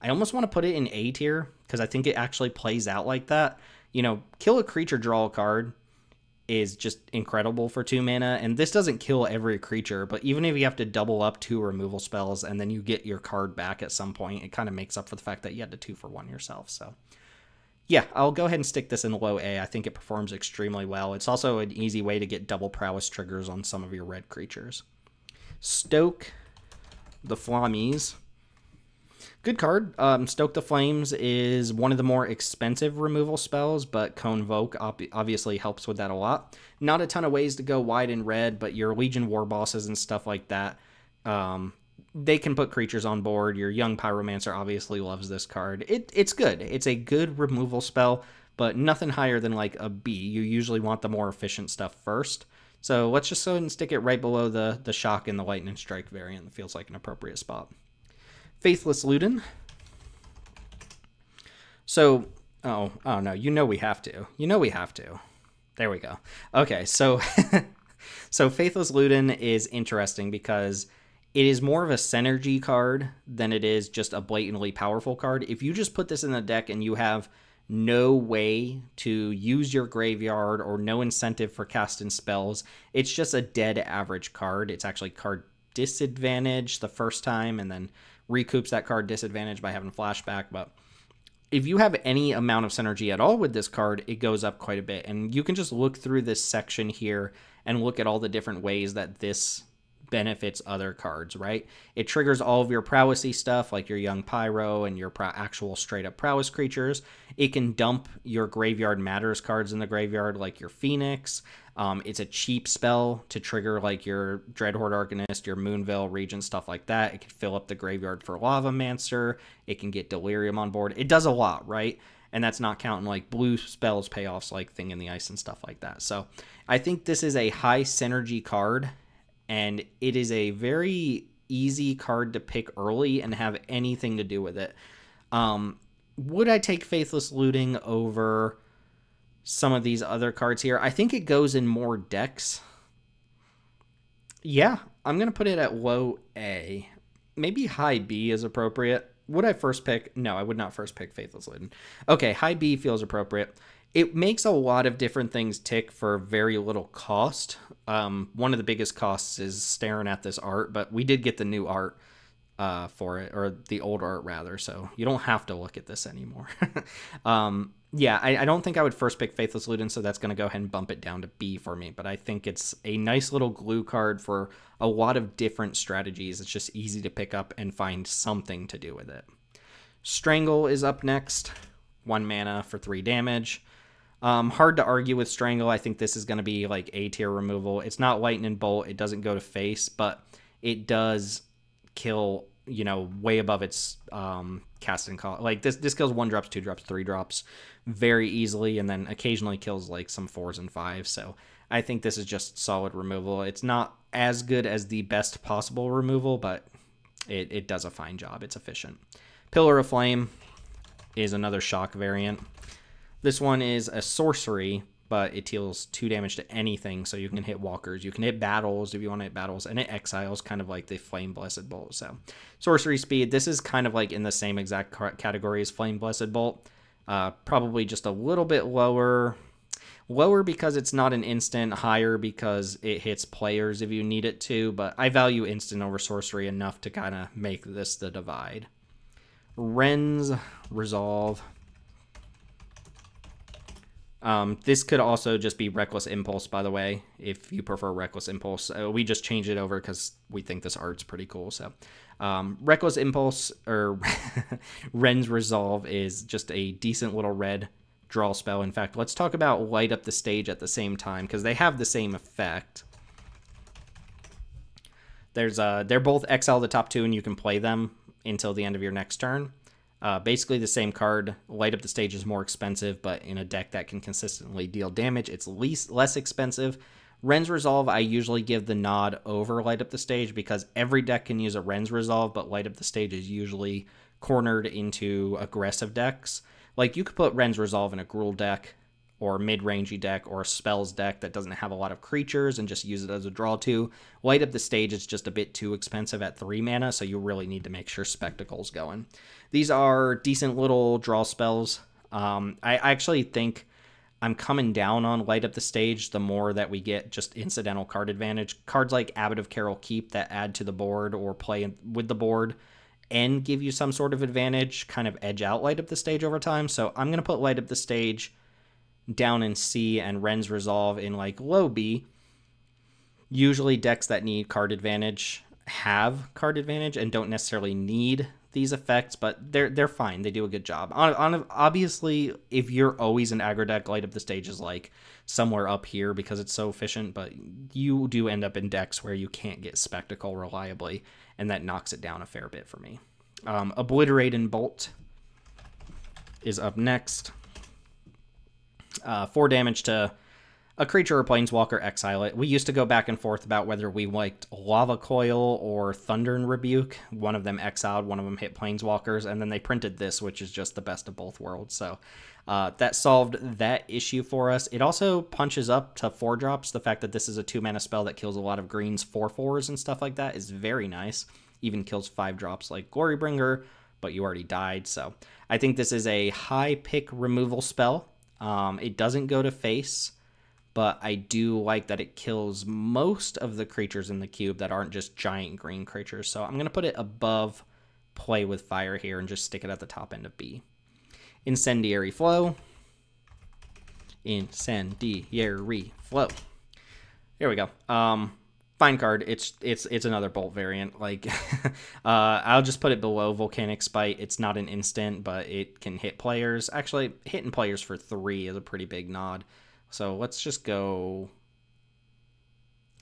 I almost want to put it in A tier because I think it actually plays out like that. You know, kill a creature, draw a card is just incredible for two mana. And this doesn't kill every creature, but even if you have to double up two removal spells and then you get your card back at some point, it kind of makes up for the fact that you had to two for one yourself. So yeah, I'll go ahead and stick this in low A. I think it performs extremely well. It's also an easy way to get double prowess triggers on some of your red creatures. Stoke the Flammies. Good card. Um, Stoke the Flames is one of the more expensive removal spells, but Convoke ob- obviously helps with that a lot. Not a ton of ways to go wide in red, but your Legion Warbosses and stuff like that, um, they can put creatures on board. Your Young Pyromancer obviously loves this card. It, it's good. It's a good removal spell, but nothing higher than like a B. You usually want the more efficient stuff first. So let's just go ahead and stick it right below the, the Shock and the Lightning Strike variant. That feels like an appropriate spot. Faithless Looting. So, oh, oh no, you know we have to. You know we have to. There we go. Okay, so so Faithless Looting is interesting because it is more of a synergy card than it is just a blatantly powerful card. If you just put this in the deck and you have no way to use your graveyard or no incentive for casting spells, it's just a dead average card. It's actually card disadvantage the first time and then recoups that card disadvantage by having flashback. But if you have any amount of synergy at all with this card, it goes up quite a bit. And you can just look through this section here and look at all the different ways that this benefits other cards, right? It triggers all of your prowessy stuff like your young pyro and your actual straight up prowess creatures. It can dump your graveyard matters cards in the graveyard like your phoenix. Um, it's a cheap spell to trigger like your Dreadhorde Arcanist, your Moonveil Regent, stuff like that. It can fill up the graveyard for Lavamancer. It can get Delirium on board. It does a lot, right? And that's not counting like blue spells payoffs like Thing in the Ice and stuff like that. So I think this is a high synergy card, and it is a very easy card to pick early and have anything to do with it. Um, would I take Faithless Looting over some of these other cards here. I think it goes in more decks. Yeah, I'm going to put it at low A. Maybe high B is appropriate. Would I first pick? No, I would not first pick Faithless Looting. Okay, high B feels appropriate. It makes a lot of different things tick for very little cost. Um, one of the biggest costs is staring at this art, but we did get the new art uh, for it, or the old art rather, so you don't have to look at this anymore. um, yeah, I, I, don't think I would first pick Faithless Looting, so that's going to go ahead and bump it down to B for me. But I think it's a nice little glue card for a lot of different strategies. It's just easy to pick up and find something to do with it. Strangle is up next, one mana for three damage. Um, hard to argue with Strangle. I think this is going to be like A tier removal. It's not Lightning Bolt. It doesn't go to face, but it does kill, you know, way above its um, casting cost. Like this, this kills one drops, two drops, three drops very easily, and then occasionally kills like some fours and fives. So I think this is just solid removal. It's not as good as the best possible removal, but it, it does a fine job. It's efficient. Pillar of Flame is another shock variant. This one is a sorcery, but it deals two damage to anything, so you can hit walkers. You can hit battles if you want to hit battles, and it exiles, kind of like the Flame Blessed Bolt. So, sorcery speed, this is kind of like in the same exact category as Flame Blessed Bolt. Uh, probably just a little bit lower. Lower because it's not an instant, higher because it hits players if you need it to, but I value instant over sorcery enough to kind of make this the divide. Wren's Resolve. Um, this could also just be Reckless Impulse, by the way, if you prefer Reckless Impulse. Uh, we just changed it over because we think this art's pretty cool. So, um, Reckless Impulse or Wren's Resolve is just a decent little red draw spell. In fact, let's talk about Light Up the Stage at the same time because they have the same effect. There's uh, they're both exile the top two, and you can play them until the end of your next turn. Uh, basically the same card. Light up the stage is more expensive, but in a deck that can consistently deal damage, it's least less expensive. Wren's Resolve, I usually give the nod over Light Up the Stage because every deck can use a Wren's Resolve, but Light Up the Stage is usually cornered into aggressive decks. Like you could put Wren's Resolve in a Gruul deck or mid-rangey deck or a spells deck that doesn't have a lot of creatures and just use it as a draw to. Light up the stage is just a bit too expensive at 3 mana, so you really need to make sure Spectacle's going. These are decent little draw spells. Um, I actually think I'm coming down on Light Up the Stage the more that we get just incidental card advantage. Cards like Abbot of Keral Keep that add to the board or play with the board and give you some sort of advantage kind of edge out Light Up the Stage over time. So I'm going to put Light Up the Stage down in C and Wren's Resolve in like low B. Usually decks that need card advantage have card advantage and don't necessarily need these effects, but they're they're fine. They do a good job. On, on obviously, if you're always an aggro deck, Light Up the Stage is like somewhere up here because it's so efficient. But you do end up in decks where you can't get Spectacle reliably, and that knocks it down a fair bit for me. Um, Obliterating Bolt is up next. Uh, four damage to a creature or planeswalker, exile it. We used to go back and forth about whether we liked Lava Coil or Thunder and Rebuke. One of them exiled, one of them hit planeswalkers, and then they printed this, which is just the best of both worlds. So uh, that solved that issue for us. It also punches up to four drops. The fact that this is a two mana spell that kills a lot of greens, four fours, and stuff like that is very nice. Even kills five drops like Glorybringer, but you already died. So I think this is a high pick removal spell um, it doesn't go to face, but I do like that it kills most of the creatures in the cube that aren't just giant green creatures. So I'm going to put it above play with fire here and just stick it at the top end of B. Incendiary Flow. Incendiary Flow. Here we go. Um, fine card. It's it's it's another bolt variant. Like, uh, I'll just put it below Volcanic Spite. It's not an instant, but it can hit players. Actually, hitting players for three is a pretty big nod. So let's just go.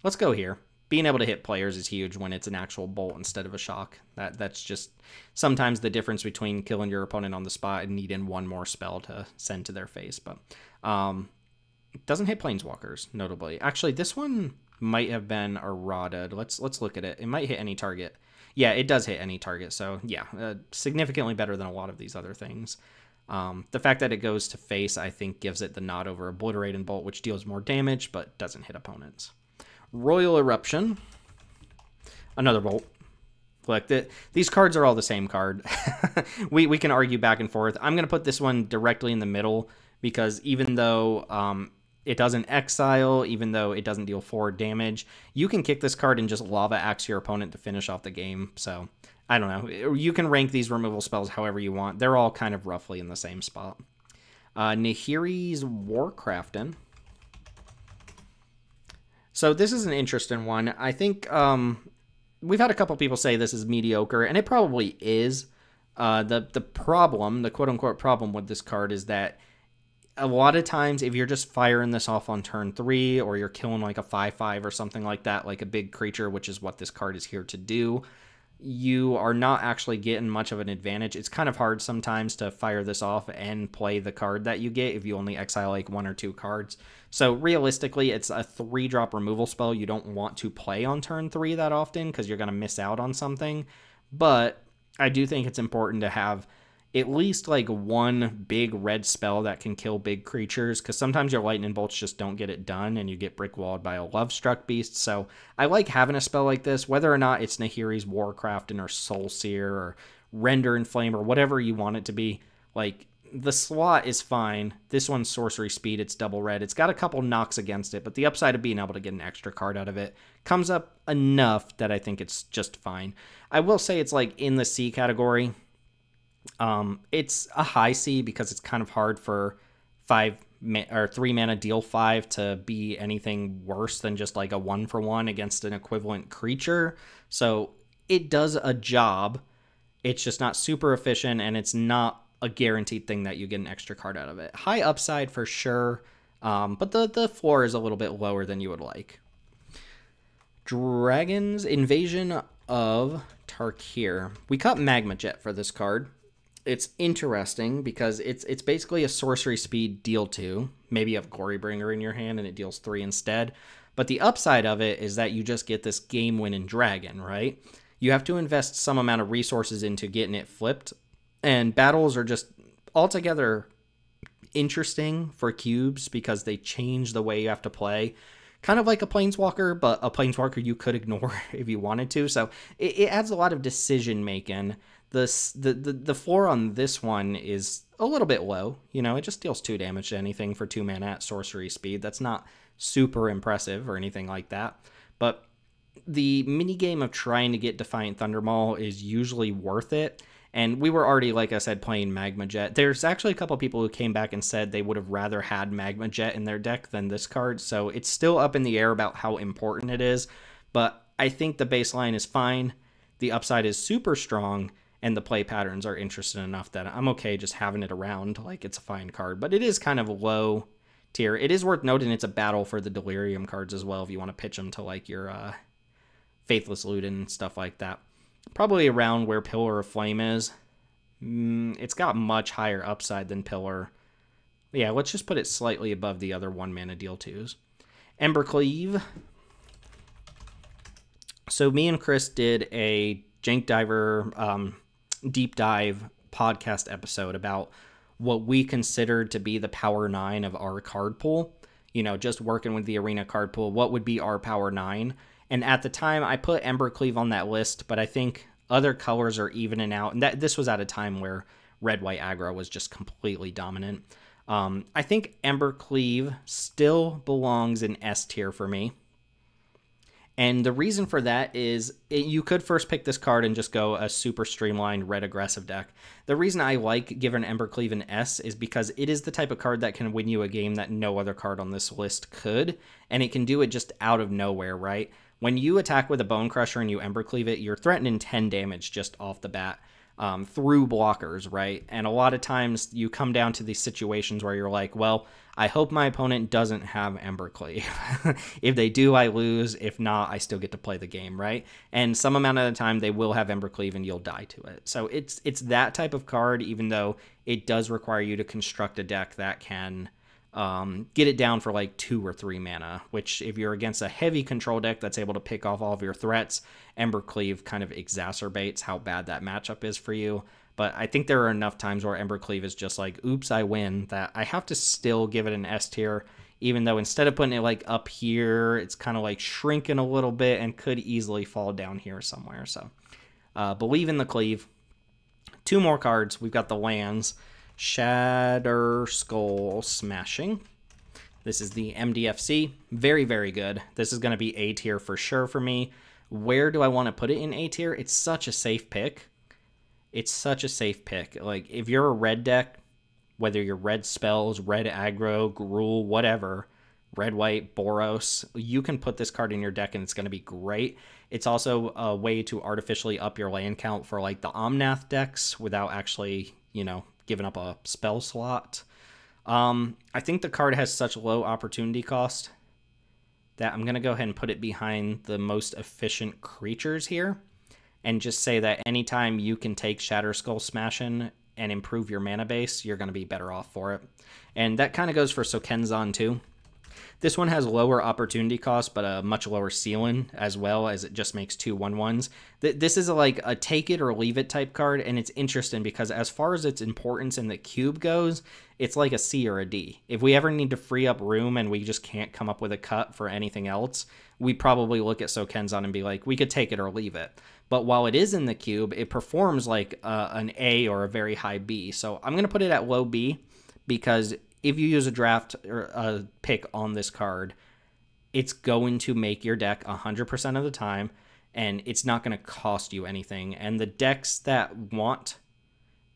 Let's go here. Being able to hit players is huge when it's an actual bolt instead of a shock. That that's just sometimes the difference between killing your opponent on the spot and needing one more spell to send to their face. But um, it doesn't hit planeswalkers notably. Actually, this one might have been errata. Let's let's look at it. It might hit any target. Yeah, it does hit any target. So yeah, uh, significantly better than a lot of these other things. Um, the fact that it goes to face, I think, gives it the nod over Obliterating Bolt, which deals more damage but doesn't hit opponents. Royal Eruption, another Bolt. Look, the, these cards are all the same card. we, we can argue back and forth. I'm going to put this one directly in the middle because even though um, it doesn't exile, even though it doesn't deal four damage, you can kick this card and just lava axe your opponent to finish off the game. So I don't know. You can rank these removal spells however you want. They're all kind of roughly in the same spot. Uh, Nahiri's Warcrafting. So this is an interesting one. I think um, we've had a couple people say this is mediocre, and it probably is. Uh, the the problem, the quote unquote problem with this card is that a lot of times if you're just firing this off on turn three or you're killing like a 5-5 or something like that like a big creature which is what this card is here to do you are not actually getting much of an advantage. It's kind of hard sometimes to fire this off and play the card that you get if you only exile like one or two cards. So realistically it's a three drop removal spell. You don't want to play on turn three that often because you're going to miss out on something. But i do think it's important to have at least like one big red spell that can kill big creatures because sometimes your lightning bolts just don't get it done and you get brick walled by a Lovestruck Beast. So I like having a spell like this, whether or not it's Nahiri's Warcrafting or Soul Sear or Render and Flame or whatever you want it to be. Like the slot is fine. This one's sorcery speed, it's double red. It's got a couple knocks against it, but the upside of being able to get an extra card out of it comes up enough that I think it's just fine. I will say it's like in the C category um, it's a high C because it's kind of hard for five or three mana deal five to be anything worse than just like a one for one against an equivalent creature. So it does a job. It's just not super efficient and it's not a guaranteed thing that you get an extra card out of it. High upside for sure, um, but the, the floor is a little bit lower than you would like. Dragons Invasion of Tarkir. We cut Magma Jet for this card it's interesting because it's it's basically a sorcery speed deal two. Maybe you have Glorybringer in your hand and it deals three instead. But the upside of it is that you just get this game winning dragon, right? You have to invest some amount of resources into getting it flipped. And battles are just altogether interesting for cubes because they change the way you have to play. Kind of like a planeswalker, but a planeswalker you could ignore if you wanted to. So it, it adds a lot of decision making the, the the floor on this one is a little bit low. You know, it just deals two damage to anything for two mana at sorcery speed. That's not super impressive or anything like that. But the mini game of trying to get Defiant Thundermaw is usually worth it. And we were already, like I said, playing Magma Jet. There's actually a couple people who came back and said they would have rather had Magma Jet in their deck than this card. So it's still up in the air about how important it is. But I think the baseline is fine. The upside is super strong and the play patterns are interesting enough that I'm okay just having it around like it's a fine card. But it is kind of low tier. It is worth noting it's a battle for the Delirium cards as well if you want to pitch them to like your uh, Faithless Looting and stuff like that. Probably around where Pillar of Flame is. Mm, it's got much higher upside than Pillar. Yeah, let's just put it slightly above the other one mana deal twos. Embercleave. So me and Chris did a Jank Diver um, deep dive podcast episode about what we considered to be the power nine of our card pool. You know, just working with the arena card pool, what would be our power nine? And at the time, I put Embercleave on that list, but I think other colors are evening out. And that this was at a time where red white aggro was just completely dominant. Um, I think Embercleave still belongs in S tier for me. And the reason for that is it, you could first pick this card and just go a super streamlined red aggressive deck. The reason I like giving Embercleave an S is because it is the type of card that can win you a game that no other card on this list could, and it can do it just out of nowhere, right? When you attack with a Bonecrusher and you Embercleave it, you're threatening 10 damage just off the bat um, through blockers, right? And a lot of times you come down to these situations where you're like, well, I hope my opponent doesn't have Embercleave. if they do, I lose. If not, I still get to play the game, right? And some amount of the time they will have Embercleave and you'll die to it. So it's it's that type of card, even though it does require you to construct a deck that can um, get it down for like two or three mana, which if you're against a heavy control deck that's able to pick off all of your threats, Embercleave kind of exacerbates how bad that matchup is for you. But I think there are enough times where Embercleave is just like, oops, I win, that I have to still give it an S tier, even though instead of putting it like up here, it's kind of like shrinking a little bit and could easily fall down here somewhere. So uh, believe in the cleave. Two more cards. We've got the lands. Shatterskull Smashing. This is the MDFC. Very, very good. This is going to be A tier for sure for me. Where do I want to put it in A tier? It's such a safe pick. It's such a safe pick. Like, if you're a red deck, whether you're red spells, red aggro, Gruul, whatever, red white, Boros, you can put this card in your deck and it's going to be great. It's also a way to artificially up your land count for like the Omnath decks without actually, you know, giving up a spell slot. Um, I think the card has such low opportunity cost that I'm going to go ahead and put it behind the most efficient creatures here and just say that anytime you can take Shatterskull Smashing and improve your mana base, you're going to be better off for it. And that kind of goes for Sokenzan too. This one has lower opportunity cost, but a much lower ceiling as well as it just makes two one ones. This is a, like a take it or leave it type card, and it's interesting because as far as its importance in the cube goes, it's like a C or a D. If we ever need to free up room and we just can't come up with a cut for anything else, we probably look at Sokenzan and be like, we could take it or leave it. But while it is in the cube, it performs like uh, an A or a very high B. So I'm going to put it at low B because if you use a draft or a pick on this card, it's going to make your deck 100% of the time and it's not going to cost you anything. And the decks that want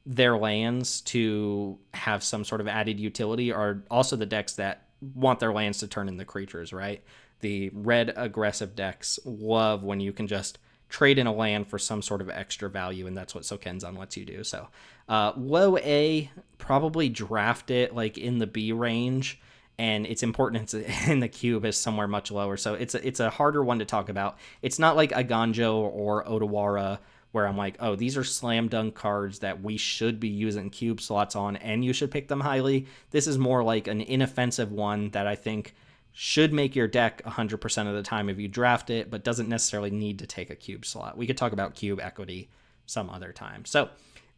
their lands to have some sort of added utility are also the decks that want their lands to turn into creatures, right? The red aggressive decks love when you can just trade in a land for some sort of extra value, and that's what Sokenzan lets you do. So, uh, low A, probably draft it like in the B range, and its importance in the cube is somewhere much lower. So it's a, it's a harder one to talk about. It's not like Eiganjo or Otawara where I'm like, oh, these are slam dunk cards that we should be using cube slots on, and you should pick them highly. This is more like an inoffensive one that I think should make your deck 100% of the time if you draft it, but doesn't necessarily need to take a cube slot. We could talk about cube equity some other time. So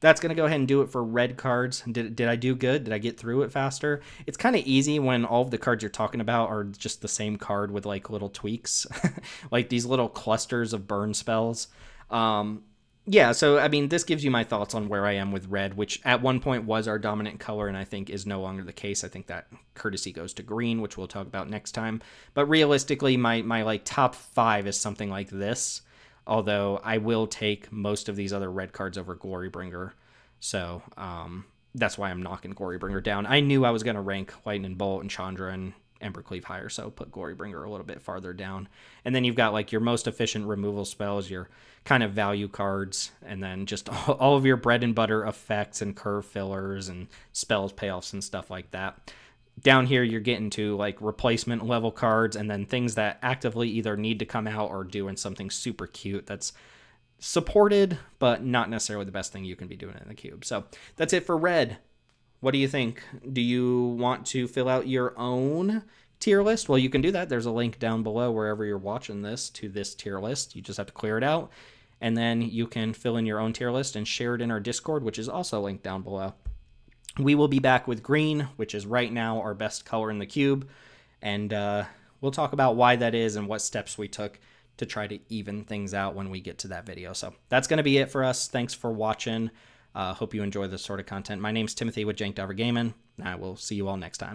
that's going to go ahead and do it for red cards. Did, did I do good? Did I get through it faster? It's kind of easy when all of the cards you're talking about are just the same card with like little tweaks, like these little clusters of burn spells. Um, yeah, so I mean, this gives you my thoughts on where I am with red, which at one point was our dominant color, and I think is no longer the case. I think that courtesy goes to green, which we'll talk about next time. But realistically, my my like top five is something like this. Although I will take most of these other red cards over Glorybringer, so um, that's why I'm knocking Glorybringer down. I knew I was going to rank Lightning Bolt and Chandra and Embercleave higher, so put Glorybringer a little bit farther down. And then you've got like your most efficient removal spells, your kind of value cards, and then just all of your bread and butter effects and curve fillers and spells payoffs and stuff like that. Down here, you're getting to like replacement level cards and then things that actively either need to come out or doing something super cute that's supported, but not necessarily the best thing you can be doing in the cube. So that's it for red. What do you think? Do you want to fill out your own tier list? Well, you can do that. There's a link down below wherever you're watching this to this tier list. You just have to clear it out. And then you can fill in your own tier list and share it in our Discord, which is also linked down below. We will be back with green, which is right now our best color in the cube. And uh, we'll talk about why that is and what steps we took to try to even things out when we get to that video. So that's going to be it for us. Thanks for watching. Uh, hope you enjoy this sort of content. My name's Timothy with Jank Gaming. And I will see you all next time.